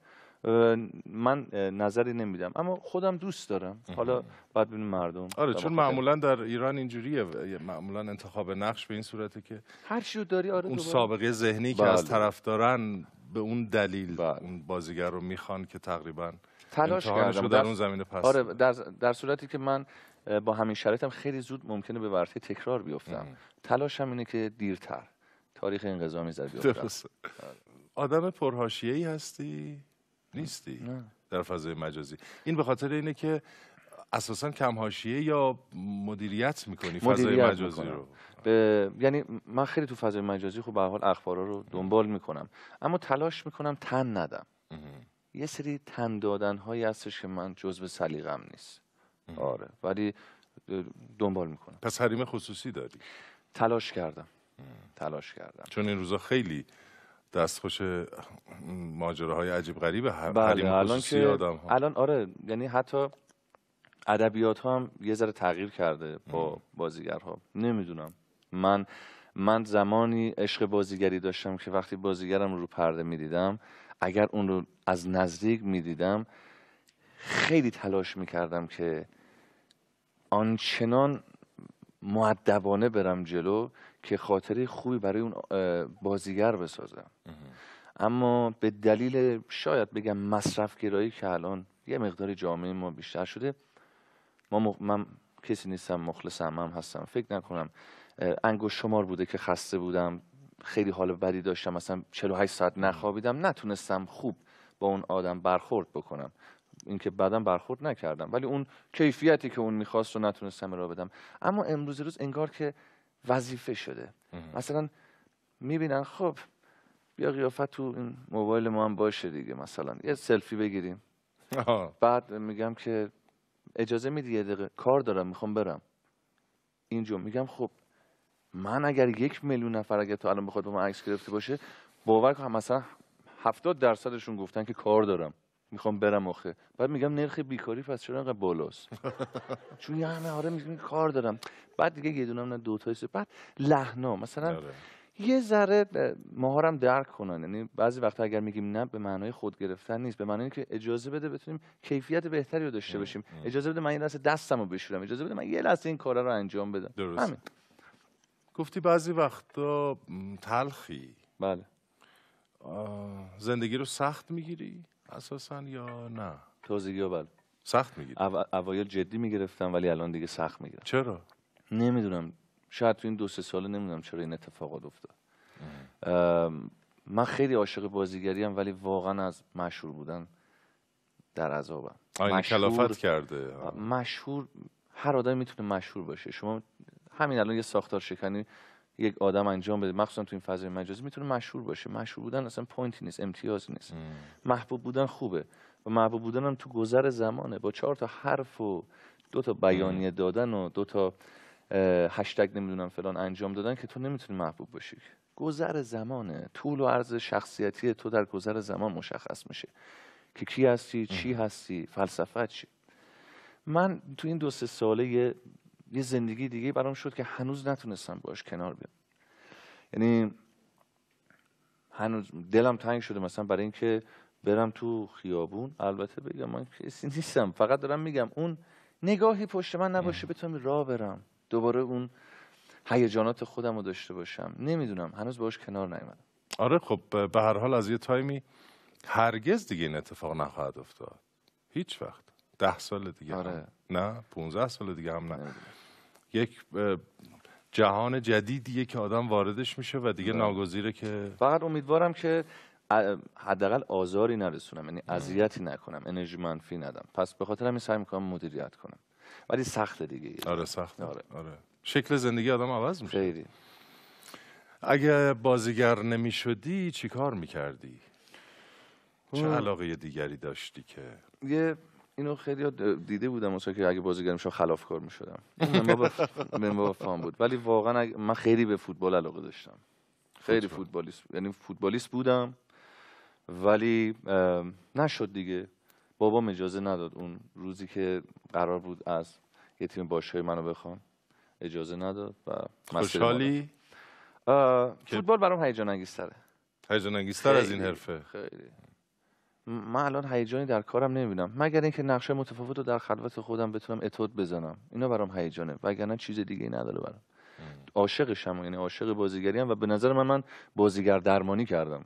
من نظری نمیدم. اما خودم دوست دارم. حالا بعد ببینیم مردم. آره چون بخاطر- معمولا در ایران اینجوریه. معمولا انتخاب نقش به این صورته که هر رو داری آره اون دوباره. سابقه ذهنی که از بله. طرف دارن به اون دلیل بله. اون بازیگر رو می‌خوان که تقریبا تلاش کردم. در اون زمینه پس آره. در, در صورتی که من با همین شرایطم خیلی زود ممکنه به ورطه تکرار بیفتم. تلاشم اینه که دیرتر. تاریخ انقضا می‌ذاره بیفتم. درسته. آدم پرهاشیه‌ای هستی؟ نیستی نه. در فضای مجازی. این به خاطر اینه که اساسا کم حاشیه یا مدیریت می‌کنی فضای مدیریت مجازی می‌کنم. رو؟ به یعنی من خیلی تو فضای مجازی خب به حال اخبارا رو دنبال می‌کنم. اما تلاش می‌کنم تن ندم. یه سری تن دادن هایی هستش که من جزء سلیقم نیست. آره. ولی دنبال می‌کنم. پس حریم خصوصی داری؟ تلاش کردم. تلاش کردم. چون این روزا خیلی دستخوش ماجراهای عجیب غریب ه- بله الان که آدم ها. الان آره یعنی حتی ادبیات ها هم یه ذره تغییر کرده با بازیگرها. نمی‌دونم. من من زمانی عشق بازیگری داشتم که وقتی بازیگرم رو پرده می‌دیدم اگر اون رو از نزدیک می‌دیدم خیلی تلاش می‌کردم که آنچنان معدبانه برم جلو که خاطره خوبی برای اون بازیگر بسازم اما به دلیل شاید بگم مصرف گرایی که الان یه مقداری جامعه ما بیشتر شده ما مخ... من کسی نیستم مخلص هم هستم. فکر نکنم انگشت شمار بوده که خسته بودم خیلی حال بدی داشتم مثلا 48 ساعت نخوابیدم نتونستم خوب با اون آدم برخورد بکنم. اینکه بعدم برخورد نکردم. ولی اون کیفیتی که اون می‌خواست رو نتونستم ارائه بدم. اما امروز روز انگار که وظیفه شده. مثلا می‌بینن خب بیا قیافت تو این موبایل ما هم باشه دیگه مثلا. یه سلفی بگیریم. آها. بعد میگم که اجازه میدی یه دقیقه کار دارم می‌خوام برم. اینجا میگم خب من اگر یک میلیون نفر اگر تو الان بخواد با من عکس گرفته باشه باور کن مثلا هفتاد درصدشون گفتن که کار دارم. می‌خوام برم آخه. بعد میگم نرخ بیکاری پس چرا انقدر بالاست؟ چون یه همه آره میگم کار دارم. بعد دیگه یه دونم نه دو تا. بعد لحنا مثلا آره. یه ذره ماها هم درک کنن. یعنی بعضی وقتا اگر میگیم نه به معنای خود گرفتن نیست. به معنای که اجازه بده بتونیم کیفیت بهتری رو داشته باشیم. اجازه بده من یه لحظه دستم رو بشورم. اجازه بده من یه لحظه این کارا رو انجام بدم. درست. همین. گفتی بعضی وقتا تلخی. بله. زندگی رو سخت می‌گیری؟ اساسا یا نه؟ تازگی ها بله. سخت می‌گیری. او- اوایل جدی می‌گرفتم ولی الان دیگه سخت می‌گیرم. چرا؟ نمی‌دونم. شاید تو این دو سه ساله نمی‌دونم چرا این اتفاقات افتاد. ام، من خیلی عاشق بازیگری ام ولی واقعا از مشهور بودن در عذابم. آینه مشهور- کلافت کرده. مشهور هر آدمی می‌تونه مشهور باشه. شما همین الان یه ساختار شکنی یک آدم انجام بده مخصوصا تو این فضای مجازی می‌تونه مشهور باشه. مشهور بودن اصلا پوینتی نیست امتیازی نیست. محبوب بودن خوبه و محبوب بودن هم تو گذر زمانه. با چهار تا حرف و دو تا بیانیه دادن و دو تا هشتگ نمی‌دونم فلان انجام دادن که تو نمی‌تونی محبوب باشی. گذر زمانه. طول و عرض شخصیتی تو در گذر زمان مشخص میشه. که کی هستی چی هستی فلسفه چی؟ من تو این دو سه ساله یه, یه زندگی دیگه برام شد که هنوز نتونستم باش کنار بیام. یعنی هنوز دلم تنگ شده مثلا برای اینکه برم تو خیابون. البته بگم من کسی نیستم. فقط دارم میگم اون نگاهی پشت من نباشه بتونم راه برم. دوباره اون هیجانات خودم رو داشته باشم. نمی‌دونم. هنوز باش کنار نیومدم. آره خب به هر حال از یه تایمی هرگز دیگه این اتفاق نخواهد افتاد. هیچ وقت. ده سال دیگه آره. هم. نه 15 سال دیگه هم نه. نمی‌دونم. یک جهان جدیدیه که آدم واردش میشه و دیگه ناگزیره که فقط امیدوارم که حداقل آزاری نرسونم یعنی اذیتی نکنم انرژی منفی ندم پس به خاطر همین سعی می‌کنم مدیریت کنم ولی سخته دیگه آره سخت آره. آره. شکل زندگی آدم عوض میشه خیلی اگه بازیگر نمی‌شدی چی کار می‌کردی؟ چه. علاقه دیگری داشتی که یه اینو خیلی دیده بودم مثلا که اگه بازیگر میشم خلافکار می‌شدم. من با فام بود. ولی واقعا من خیلی به فوتبال علاقه داشتم. خیلی فوتبال. فوتبالیست یعنی فوتبالیست بودم. ولی نشد دیگه. بابام اجازه نداد اون روزی که قرار بود از یه تیم باشگاهی منو بخوام اجازه نداد و خوشحالی؟ فوتبال برام هیجان انگیزتره هیجان انگیزتر از این حرفه. خیلی. من الان هیجانی در کارم نمی‌بینم. مگر اینکه نقشه متفاوت رو در خلوت خودم بتونم اتود بزنم. اینا برام هیجانه. وگرنه چیز دیگه ای نداره برام. عاشقشم یعنی عاشق بازیگری و به نظر من من بازیگر درمانی کردم.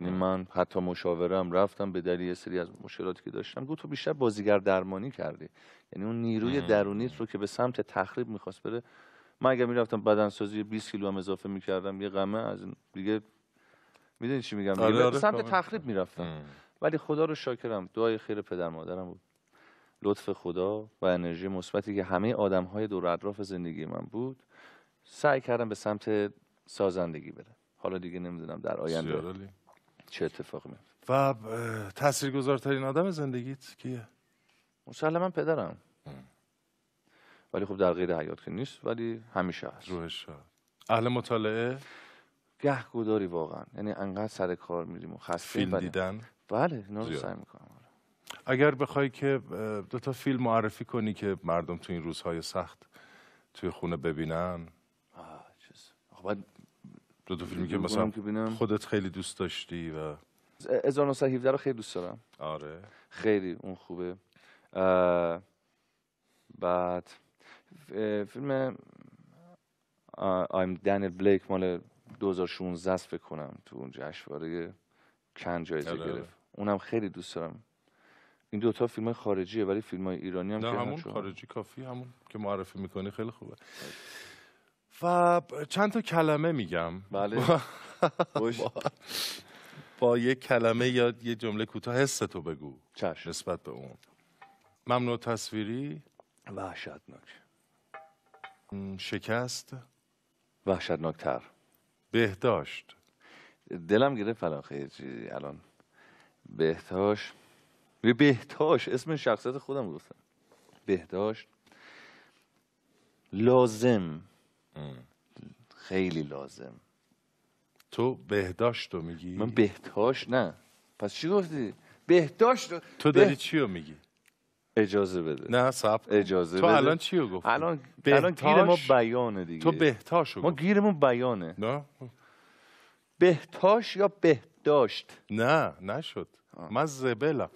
یعنی من حتی مشاورم رفتم به دلیل سری از مشکلاتی که داشتم. گفت تو بیشتر بازیگر درمانی کردی. یعنی اون نیروی درونیت رو که به سمت تخریب می‌خواست بره. من اگر می‌رفتم بدنسازی 20 کیلو هم اضافه می‌کردم یه غمه از دیگه. می‌دونی چی میگم؟ دیگه آره، به آره، سمت. تخریب می‌رفتم. ولی خدا رو شاکرم. دعای خیر پدر مادرم بود. لطف خدا و انرژی مثبتی که همه آدم های دور اطراف زندگی من بود سعی کردم به سمت سازندگی بره. حالا دیگه نمی‌دونم در آینده. چه اتفاقی میفته و تاثیرگذارترین آدم زندگیت کیه؟ مسلما پدرم. ولی خب در غیر حیات که نیست ولی همیشه هست. روحش اهل مطالعه؟ گهگوداری واقعا. یعنی انقدر سر کار میریم و خسته فیلم دیدن؟ بله اینا رو. سعی می‌کنم اگر بخوای که دو تا فیلم معرفی کنی که مردم تو این روزهای سخت توی خونه ببینن. آه، باید دو تا فیلمی که مثلا. خودت خیلی دوست داشتی و 1917 رو خیلی دوست دارم. آره. خیلی اون خوبه. بعد فیلم آیم دنیل بلیک مال 2016 است فکر کنم تو اون جشنواره کن جایزه آره، آره. گرفت. اونم خیلی دوست دارم. این دوتا فیلم خارجیه ولی فیلم های ایرانی هم نه که همون. خارجی کافی همون که معرفی می‌کنی خیلی خوبه. و چند تا کلمه میگم. بله. خوش با یک کلمه یا یه جمله کوتاه حس تو بگو. چشم. نسبت به اون. ممنوع تصویری. وحشتناک. شکست. وحشتناکتر. بهداشت. دلم گرفت الان خیلی الان بهتاش به بهتاش اسم شخصیت خودم گفتم. بهداشت لازم. خیلی لازم. تو بهداشت رو میگی؟ من بهتاش نه. پس چی گفتی؟ بهداشت رو- تو به- داری چی رو میگی؟ اجازه بده. نه سب اجازه تو بده. الان چی رو گفتی؟ الان الان گیر ما بهتاش؟ بیانه دیگه. تو بهتاش رو ما گیرمون بیانه. نه. بهتاش یا بهداشت نه نشد. من زبلم.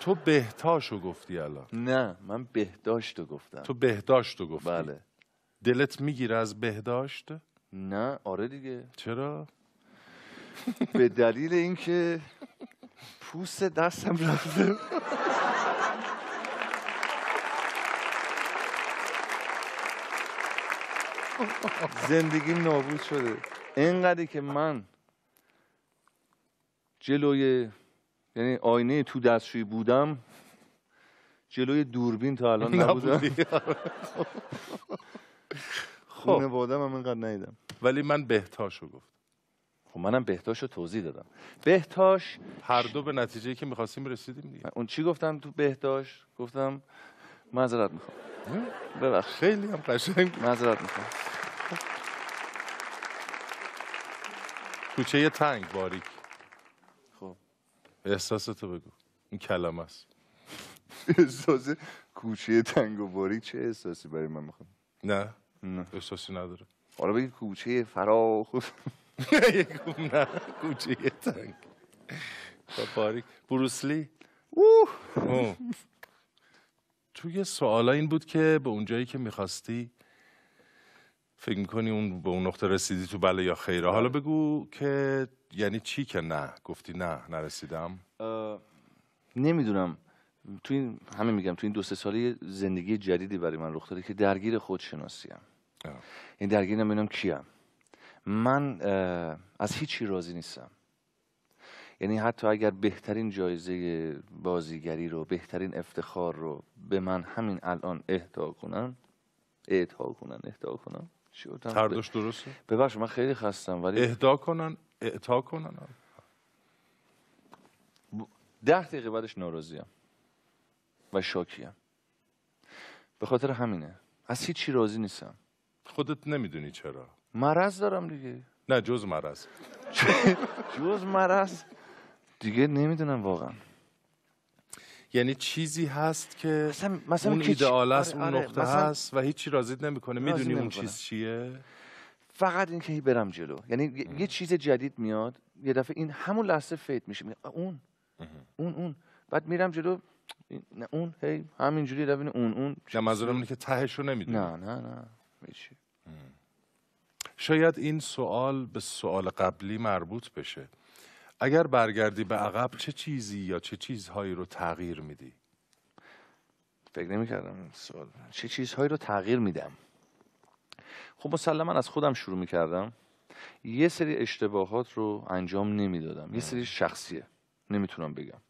تو بهتاش رو گفتی الان. نه من بهداشت رو گفتم. تو بهداشت رو گفتی. بله. دلت می‌گیره از بهداشت؟ نه آره دیگه. چرا؟ به دلیل اینکه پوست دستم رفته. زندگیم نابود شده. اینقدری که من جلوی یعنی آینه تو دستشویی بودم جلوی دوربین تا الان نبودم. نبودی خانوادم هم اینقدر ندیدم. ولی من بهتاش رو گفت خب منم بهتاش رو توضیح دادم. بهتاش هر دو به نتیجه که می‌خواستیم رسیدیم دیگه. اون چی گفتم تو بهداشت گفتم معذرت می‌خوام. ببخش خیلی هم قشنگ. معذرت می‌خوام. کوچه تنگ باریک. خب احساستو بگو. این کلمه است. احساس کوچه تنگ و باریک چه احساسی برای من می‌خوام نه. نه. احساسی نداره. حالا بگی کوچه فراخ. نه. کوچه تنگ. و باریک. بروسلی. اوه. توی سوالا این بود که به اونجایی که می‌خواستی فکر می‌کنی اون به اون نقطه رسیدی تو بله یا خیره؟ حالا بگو که یعنی چی که نه؟ گفتی نه نرسیدم. نمی‌دونم. تو این همه میگم تو این دو سه ساله زندگی جدیدی برای من رخ داده که درگیر خودشناسیم. این درگیر نمی‌دونم کیم. من از هیچی راضی نیستم. یعنی حتی اگر بهترین جایزه بازیگری رو بهترین افتخار رو به من همین الان اهدا کنن اهدا کنن اهدا کنن چی؟ هر دوش درسته؟ ببخش من خیلی خستم ولی اهدا کنن اعطا کنن. ده دقیقه بعدش ناراضیم و شاکیم. به خاطر همینه. از هیچی راضی نیستم. خودت نمی‌دونی چرا. مرض دارم دیگه. نه جز مرض. جز مرض؟ دیگه نمی‌دونم واقعا. یعنی چیزی هست که مثلا مثلا اون ایدئال است آره، اون آره، نقطه مثلا هست و هیچی راضیت نمی‌کنه. می‌دونی اون. چیز چیه؟ فقط این که هی برم جلو. یعنی یه- یه چیز جدید میاد یه دفعه این همون لحظه فیت میشه. میگه آه، اون. اون اون. بعد میرم جلو نه اون هی همینجوری روین اون اون. نه منظورم اینه که تهش رو نمی‌دونی. نه نه نه. هیچی. شاید این سوال به سوال قبلی مربوط بشه. اگر برگردی به عقب چه چیزی یا چه چیزهایی رو تغییر میدی؟ فکر نمی‌کردم این سوال. چه چیزهایی رو تغییر میدم؟ خب مسلما از خودم شروع می‌کردم. یه سری اشتباهات رو انجام نمی‌دادم. یه سری شخصیه. نمی‌تونم بگم.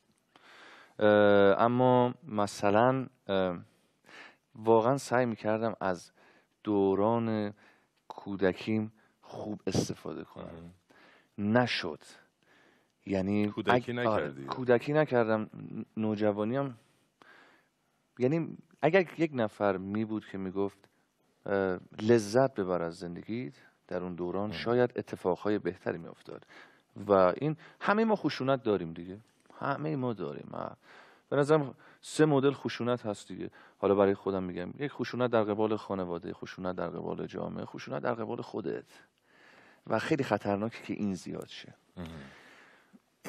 اما مثلا واقعا سعی می‌کردم از دوران کودکیم خوب استفاده کنم. نشد. یعنی کودکی اگ- نکردی؟ آره، کودکی نکردم ن- نوجوانیم یعنی اگر یک نفر می بود که می‌گفت لذت ببر از زندگیت در اون دوران شاید اتفاقهای بهتری می افتاد. و این همه ما خشونت داریم دیگه. همه ما داریم. ها. به نظرم سه مدل خشونت هست دیگه. حالا برای خودم میگم یک خشونت در قبال خانواده خشونت در قبال جامعه خشونت در قبال خودت. و خیلی خطرناکه که این زیاد شه.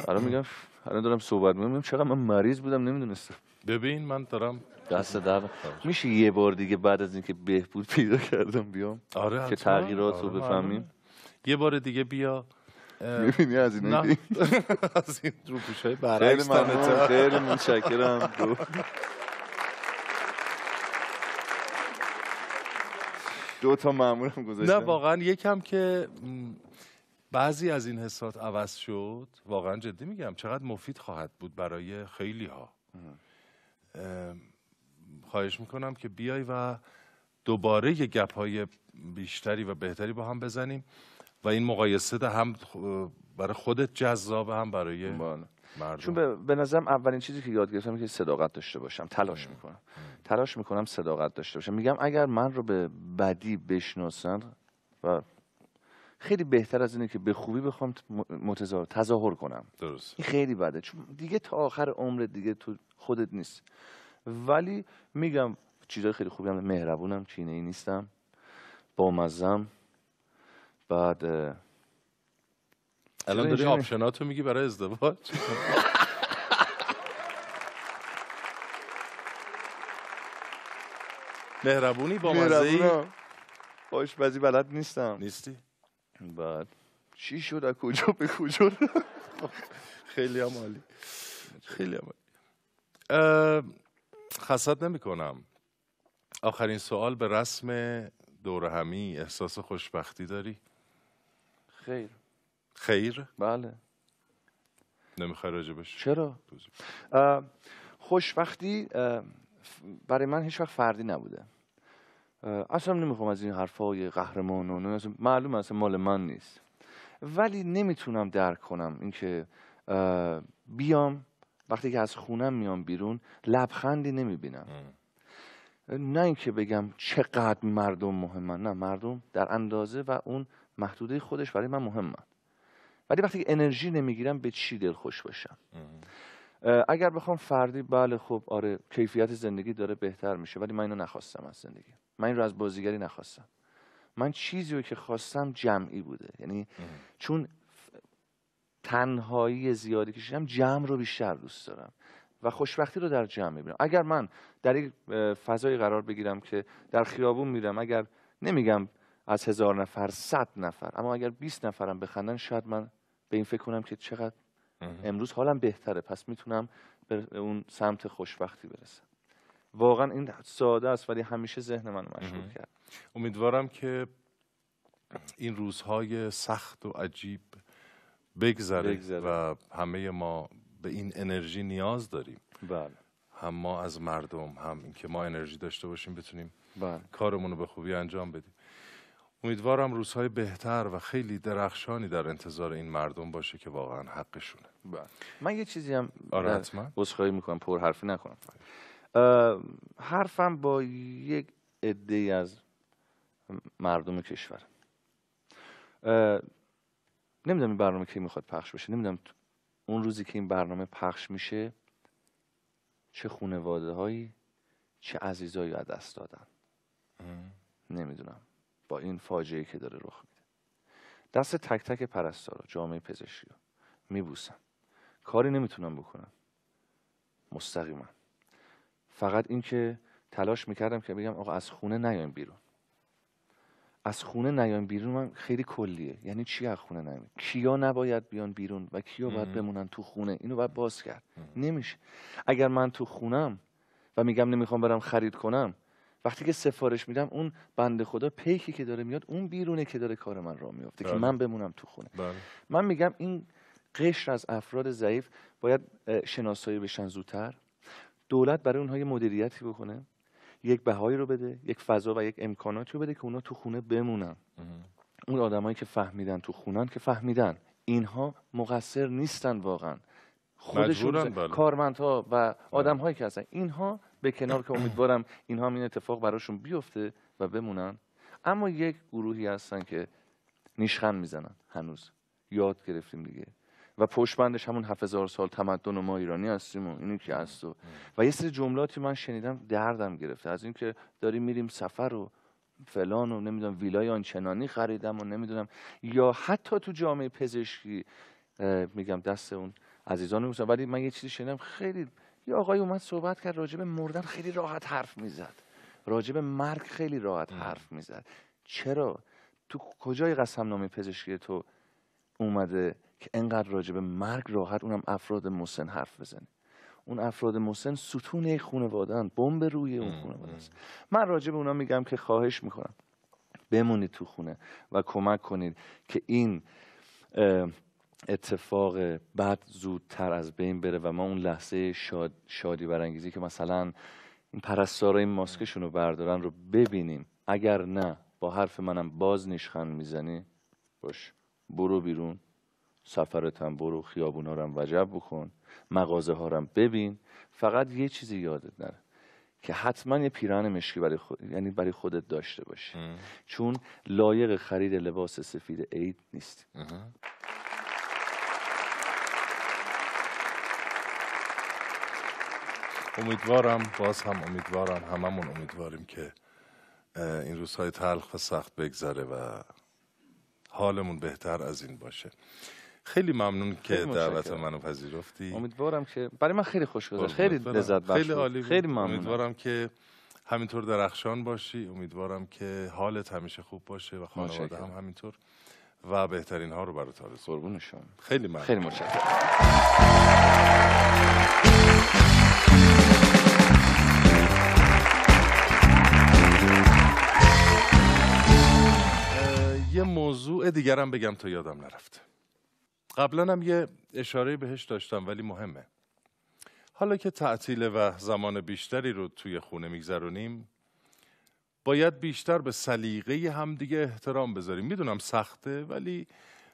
الان میگم الان دارم صحبت میگم چقدر من مریض بودم نمی‌دونستم ببین من دارم دست در میشه یه بار دیگه بعد از اینکه بهبود پیدا کردم بیام آره که. تغییرات رو آره، بفهمیم. معلومه. یه بار دیگه بیا می‌بینی از این نه از این روپوش های خیلی برعکس. خیلی متشکرم دو. دو تا مامورم گذاشتم نه واقعا یکم که بعضی از این حسات عوض شد. واقعا جدی میگم چقدر مفید خواهد بود برای خیلی ها خواهش می‌کنم که بیای و دوباره یه گپ های بیشتری و بهتری با هم بزنیم و این مقایسه ده هم برای خودت جذابه هم برای بله. مردم. چون به, به نظرم اولین چیزی که یاد گرفتم که صداقت داشته باشم. تلاش می‌کنم. تلاش می‌کنم صداقت داشته باشم. میگم اگر من رو به بدی بشناسن و خیلی بهتر از اینه که به خوبی بخوام متظاهر تظاهر کنم. درست. این خیلی بده. چون دیگه تا آخر عمر دیگه تو خودت نیست. ولی میگم چیزای خیلی خوبی هم مهربونم چینه ای نیستم. با مزم بعد الان داری آپشناتو میگی برای ازدواج؟ مهربونی با مزه مهربونم. آشپزی بلد نیستم. نیستی؟ بعد. چی شد؟ از کجا به کجا خیلی هم عالی. خیلی هم عالی. خست نمی کنم آخرین سوال به رسم دور همی احساس خوشبختی داری؟ خیر. خیر؟ بله. نمی‌خوای راجبش چرا؟ خوشبختی برای من هیچ وقت فردی نبوده. اصلا نمی‌خوام از این حرفای قهرمانانه اصلا معلوم اصلا مال من نیست. ولی نمی‌تونم درک کنم اینکه بیام وقتی که از خونم میام بیرون لبخندی نمی‌بینم. نه اینکه بگم چقدر مردم مهمن نه مردم در اندازه و اون محدوده خودش برای من مهمن. ولی وقتی که انرژی نمی‌گیرم به چی دل خوش باشم اگر بخوام فردی بله خب آره کیفیت زندگی داره بهتر میشه ولی من اینو نخواستم از زندگی. من این رو از بازیگری نخواستم. من چیزی رو که خواستم جمعی بوده. یعنی چون تنهایی زیادی کشیدم جمع رو بیشتر دوست دارم و خوشبختی رو در جمع می‌بینم. اگر من در یک اه، فضایی قرار بگیرم که در خیابون میرم اگر نمیگم از هزار نفر صد نفر اما اگر 20 نفرم بخندن شاید من به این فکر کنم که چقدر امروز حالم بهتره. پس می‌تونم به اون سمت خوشبختی برسم. واقعا این ساده است ولی همیشه ذهن من مشغول کرد. امیدوارم که این روزهای سخت و عجیب بگذره, بگذره. و همه ما به این انرژی نیاز داریم. بله. هم ما از مردم هم اینکه ما انرژی داشته باشیم بتونیم بله. کارمون رو به خوبی انجام بدیم. امیدوارم روزهای بهتر و خیلی درخشانی در انتظار این مردم باشه که واقعا حقشونه. بله. من یه چیزی هم آره حتما. می‌کنم پر حرفی نکنم. حرفم با یک عده از مردم کشور. نمی‌دونم این برنامه کی می‌خواد پخش بشه. نمی‌دونم اون روزی که این برنامه پخش میشه چه خونواده هایی چه عزیزایی از دست دادن. نمی‌دونم. با این فاجعه که داره رخ میده. دست تک تک پرستارا جامعه پزشکی رو میبوسم کاری نمی‌تونم بکنم. مستقیما. فقط اینکه تلاش می‌کردم که بگم آقا از خونه نیایم بیرون. از خونه نیایم بیرون من خیلی کلیه. یعنی چی از خونه نیایم کیا نباید بیان بیرون و کیا باید بمونن تو خونه؟ اینو باید باز کرد. نمیشه. اگر من تو خونم و میگم نمی‌خوام برم خرید کنم وقتی که سفارش میدم اون بنده خدا پیکی که داره میاد اون بیرونه که داره کار من را میفته که بله. من بمونم تو خونه. بله. من میگم این قشر از افراد ضعیف باید شناسایی بشن زودتر. دولت برای اونها یه مدیریتی بکنه یک بهایی رو بده یک فضا و یک امکاناتی رو بده که اونا تو خونه بمونن. اون آدمایی که فهمیدن تو خونن که فهمیدن. اینها مقصر نیستن واقعا. خودشون بله. کارمندها و آدم هایی که هستن. اینها به کنار که امیدوارم اینها این اتفاق براشون بیفته و بمونن. اما یک گروهی هستن که نیشخند می‌زنن هنوز. یاد گرفتیم دیگه. و پشت بندش همون 7000 سال تمدن و ما ایرانی هستیم و اینی که هست و, و یه سری جملاتی من شنیدم دردم گرفته. از اینکه داریم میریم سفر و فلان و نمی‌دونم ویلای آنچنانی خریدم و نمی‌دونم. یا حتی تو جامعه پزشکی میگم دست اون عزیزان میبوسم ولی من یه چیزی شنیدم خیلی یه آقای اومد صحبت کرد راجع به مردن خیلی راحت حرف می‌زد. راجع به مرگ خیلی راحت حرف می‌زد. چرا؟ تو کجای قسم نامه پزشکی تو اومده؟ که انقدر راجع به مرگ راحت اونم افراد مسن حرف بزنه. اون افراد مسن ستون یک خانواده بمب روی اون خانواده است. من راجع به اونا میگم که خواهش می‌کنم. بمونید تو خونه و کمک کنید که این اتفاق بد زودتر از بین بره و ما اون لحظه شاد شادی برانگیزی که مثلا این پرستارا این ماسکشون رو بردارن رو ببینیم. اگر نه با حرف منم باز نیشخن می‌زنی. باش برو بیرون. سفرت هم برو خیابونا رو هم وجب بکن مغازه ها رو ببین. فقط یه چیزی یادت نره که حتما یه پیران مشکی برای خود... یعنی برای خودت داشته باشی. چون لایق خرید لباس سفید عید نیستی. امیدوارم باز هم امیدوارم هممون امیدواریم که این روزهای تلخ و سخت بگذره و حالمون بهتر از این باشه. خیلی ممنون که دعوت منو پذیرفتی. امیدوارم که برای من خیلی خوش گذشت. خیلی لذت بخش خیلی عالی خیلی ممنون امیدوارم که همینطور درخشان باشی. امیدوارم که حالت همیشه خوب باشه و خانواده هم همینطور. و بهترین ها رو برات آرزو قربون شما. خیلی ممنون. خیلی متشکرم. یه موضوع دیگرم بگم تا یادم نرفته قبلا هم یه اشاره بهش داشتم ولی مهمه. حالا که تعطیل و زمان بیشتری رو توی خونه میگذرونیم باید بیشتر به سلیقه همدیگه احترام بذاریم. می‌دونم سخته ولی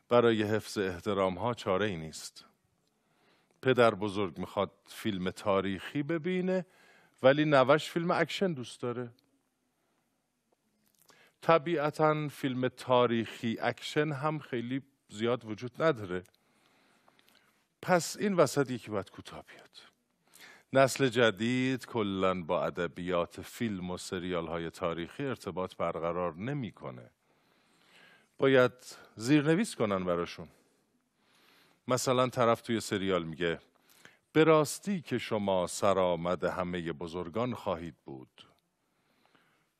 برای حفظ احترام ها چاره ای نیست. پدر بزرگ می‌خواد فیلم تاریخی ببینه ولی نوش فیلم اکشن دوست داره. طبیعتا فیلم تاریخی اکشن هم خیلی زیاد وجود نداره. پس این وسط یکی باید کوتاه بیاد. نسل جدید کلا با ادبیات فیلم و سریال های تاریخی ارتباط برقرار نمی‌کنه. باید زیرنویس کنن براشون. مثلا طرف توی سریال میگه به راستی که شما سرآمد همه بزرگان خواهید بود.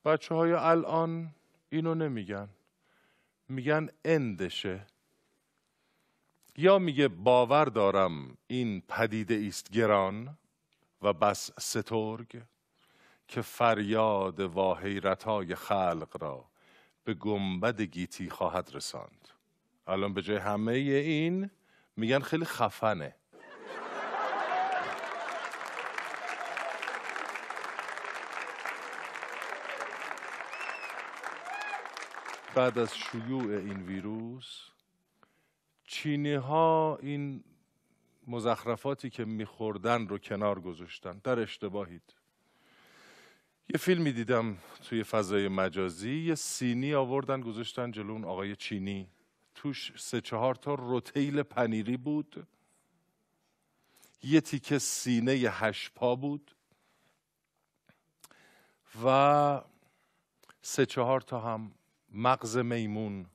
بچه های الان اینو نمیگن. میگن اندشه. یا میگه باور دارم این پدیده است گران و بس سترگ که فریاد و حیرتای خلق را به گنبد گیتی خواهد رساند. الان به جای همه این میگن خیلی خفنه. بعد از شیوع این ویروس چینی ها این مزخرفاتی که میخوردن رو کنار گذاشتن. در اشتباهید. یه فیلمی دیدم توی فضای مجازی. یه سینی آوردن گذاشتن جلو اون آقای چینی. توش سه چهار تا روتیل پنیری بود. یه تیکه سینه هشپا بود. و سه چهار تا هم مغز میمون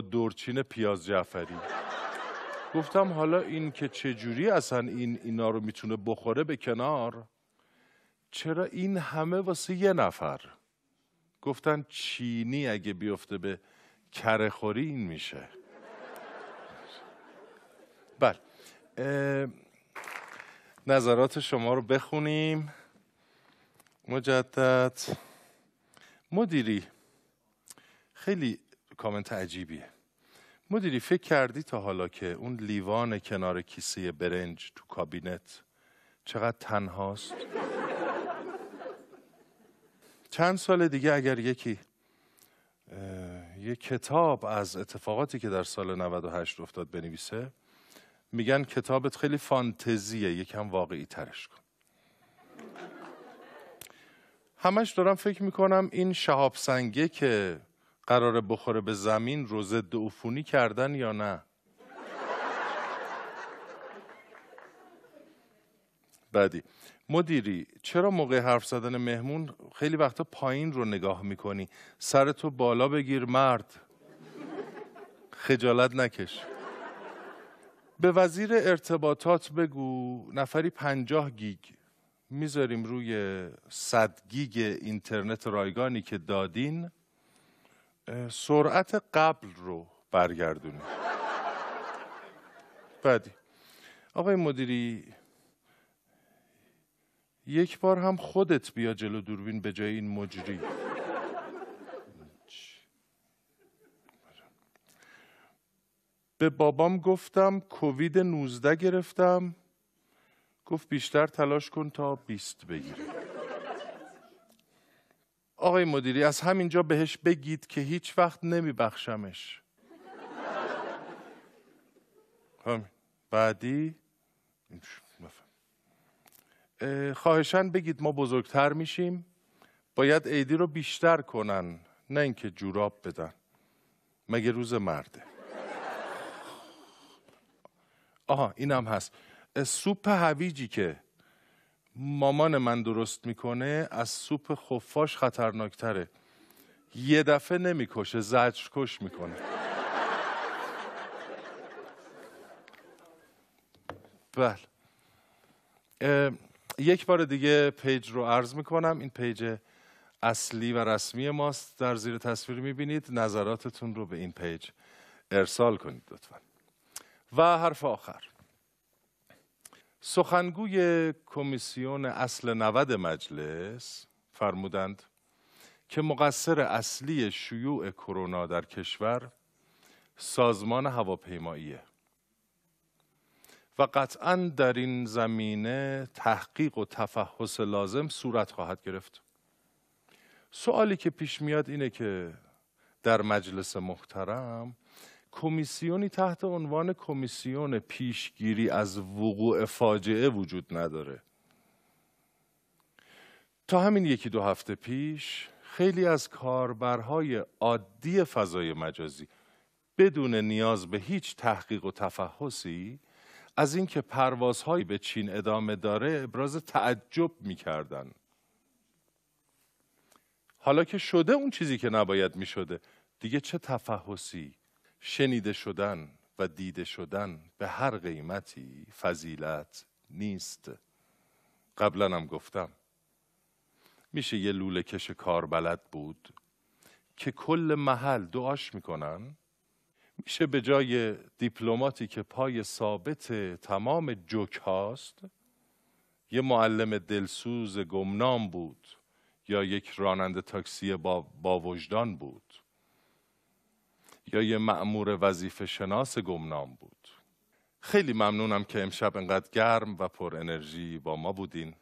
دورچین پیاز جعفری. گفتم حالا این که چجوری اصلا این اینا رو می‌تونه بخوره به کنار؟ چرا این همه واسه یه نفر؟ گفتن چینی اگه بیفته به کرخوری این میشه. بله. نظرات شما رو بخونیم. مجدد. مدیری. خیلی کامنت عجیبیه. مدیری فکر کردی تا حالا که اون لیوان کنار کیسه برنج تو کابینت چقدر تنهاست؟ چند سال دیگه اگر یکی یه کتاب از اتفاقاتی که در سال 98 افتاد بنویسه میگن کتابت خیلی فانتزیه یکم واقعی ترش کن. همش دارم فکر می‌کنم این شهاب که قرار بخوره به زمین رو ضد عفونی کردن یا نه؟ بعدی. مدیری چرا موقع حرف زدن مهمون خیلی وقتا پایین رو نگاه می‌کنی؟ سرتو بالا بگیر مرد. خجالت نکش. به وزیر ارتباطات بگو نفری پنجاه گیگ. می‌ذاریم روی صد گیگ اینترنت رایگانی که دادین. سرعت قبل رو برگردونیم بعدی. آقای مدیری یک بار هم خودت بیا جلو دوربین به جای این مجری. به بابام گفتم کووید 19 گرفتم. گفت بیشتر تلاش کن تا 20 بگیری. آقای مدیری از همینجا بهش بگید که هیچ وقت نمیبخشمش. همین. بعدی؟ خواهشان بگید ما بزرگتر میشیم. باید عیدی رو بیشتر کنن نه اینکه جوراب بدن. مگه روز مرده؟ آها اینم هست. سوپ هویجی که مامان من درست می‌کنه از سوپ خفاش خطرناکتره. یه دفعه نمی‌کشه زجر کش می‌کنه. بله. یک بار دیگه پیج رو عرض می‌کنم. این پیج اصلی و رسمی ماست. در زیر تصویر می‌بینید نظراتتون رو به این پیج ارسال کنید لطفا. و حرف آخر. سخنگوی کمیسیون اصل 90 مجلس فرمودند که مقصر اصلی شیوع کرونا در کشور سازمان هواپیماییه و قطعا در این زمینه تحقیق و تفحص لازم صورت خواهد گرفت. سوالی که پیش میاد اینه که در مجلس محترم کمیسیونی تحت عنوان کمیسیون پیشگیری از وقوع فاجعه وجود نداره. تا همین یکی دو هفته پیش خیلی از کاربرهای عادی فضای مجازی بدون نیاز به هیچ تحقیق و تفحصی از اینکه پروازهایی به چین ادامه داره ابراز تعجب می‌کردن. حالا که شده اون چیزی که نباید می‌شده دیگه چه تفحصی؟ شنیده شدن و دیده شدن به هر قیمتی فضیلت نیست. قبلا هم گفتم میشه یه لوله کش کار بلد بود که کل محل دعاش می‌کنن؟ میشه به جای دیپلماتی که پای ثابت تمام جوک هاست یه معلم دلسوز گمنام بود یا یک راننده تاکسی با, با وجدان بود؟ یا یه معمور وظیفه شناس گمنام بود. خیلی ممنونم که امشب انقدر گرم و پر انرژی با ما بودین.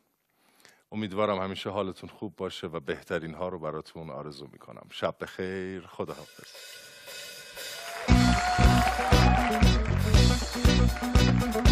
امیدوارم همیشه حالتون خوب باشه و بهترین ها رو براتون آرزو می‌کنم. شب بخیر. خداحافظ Thank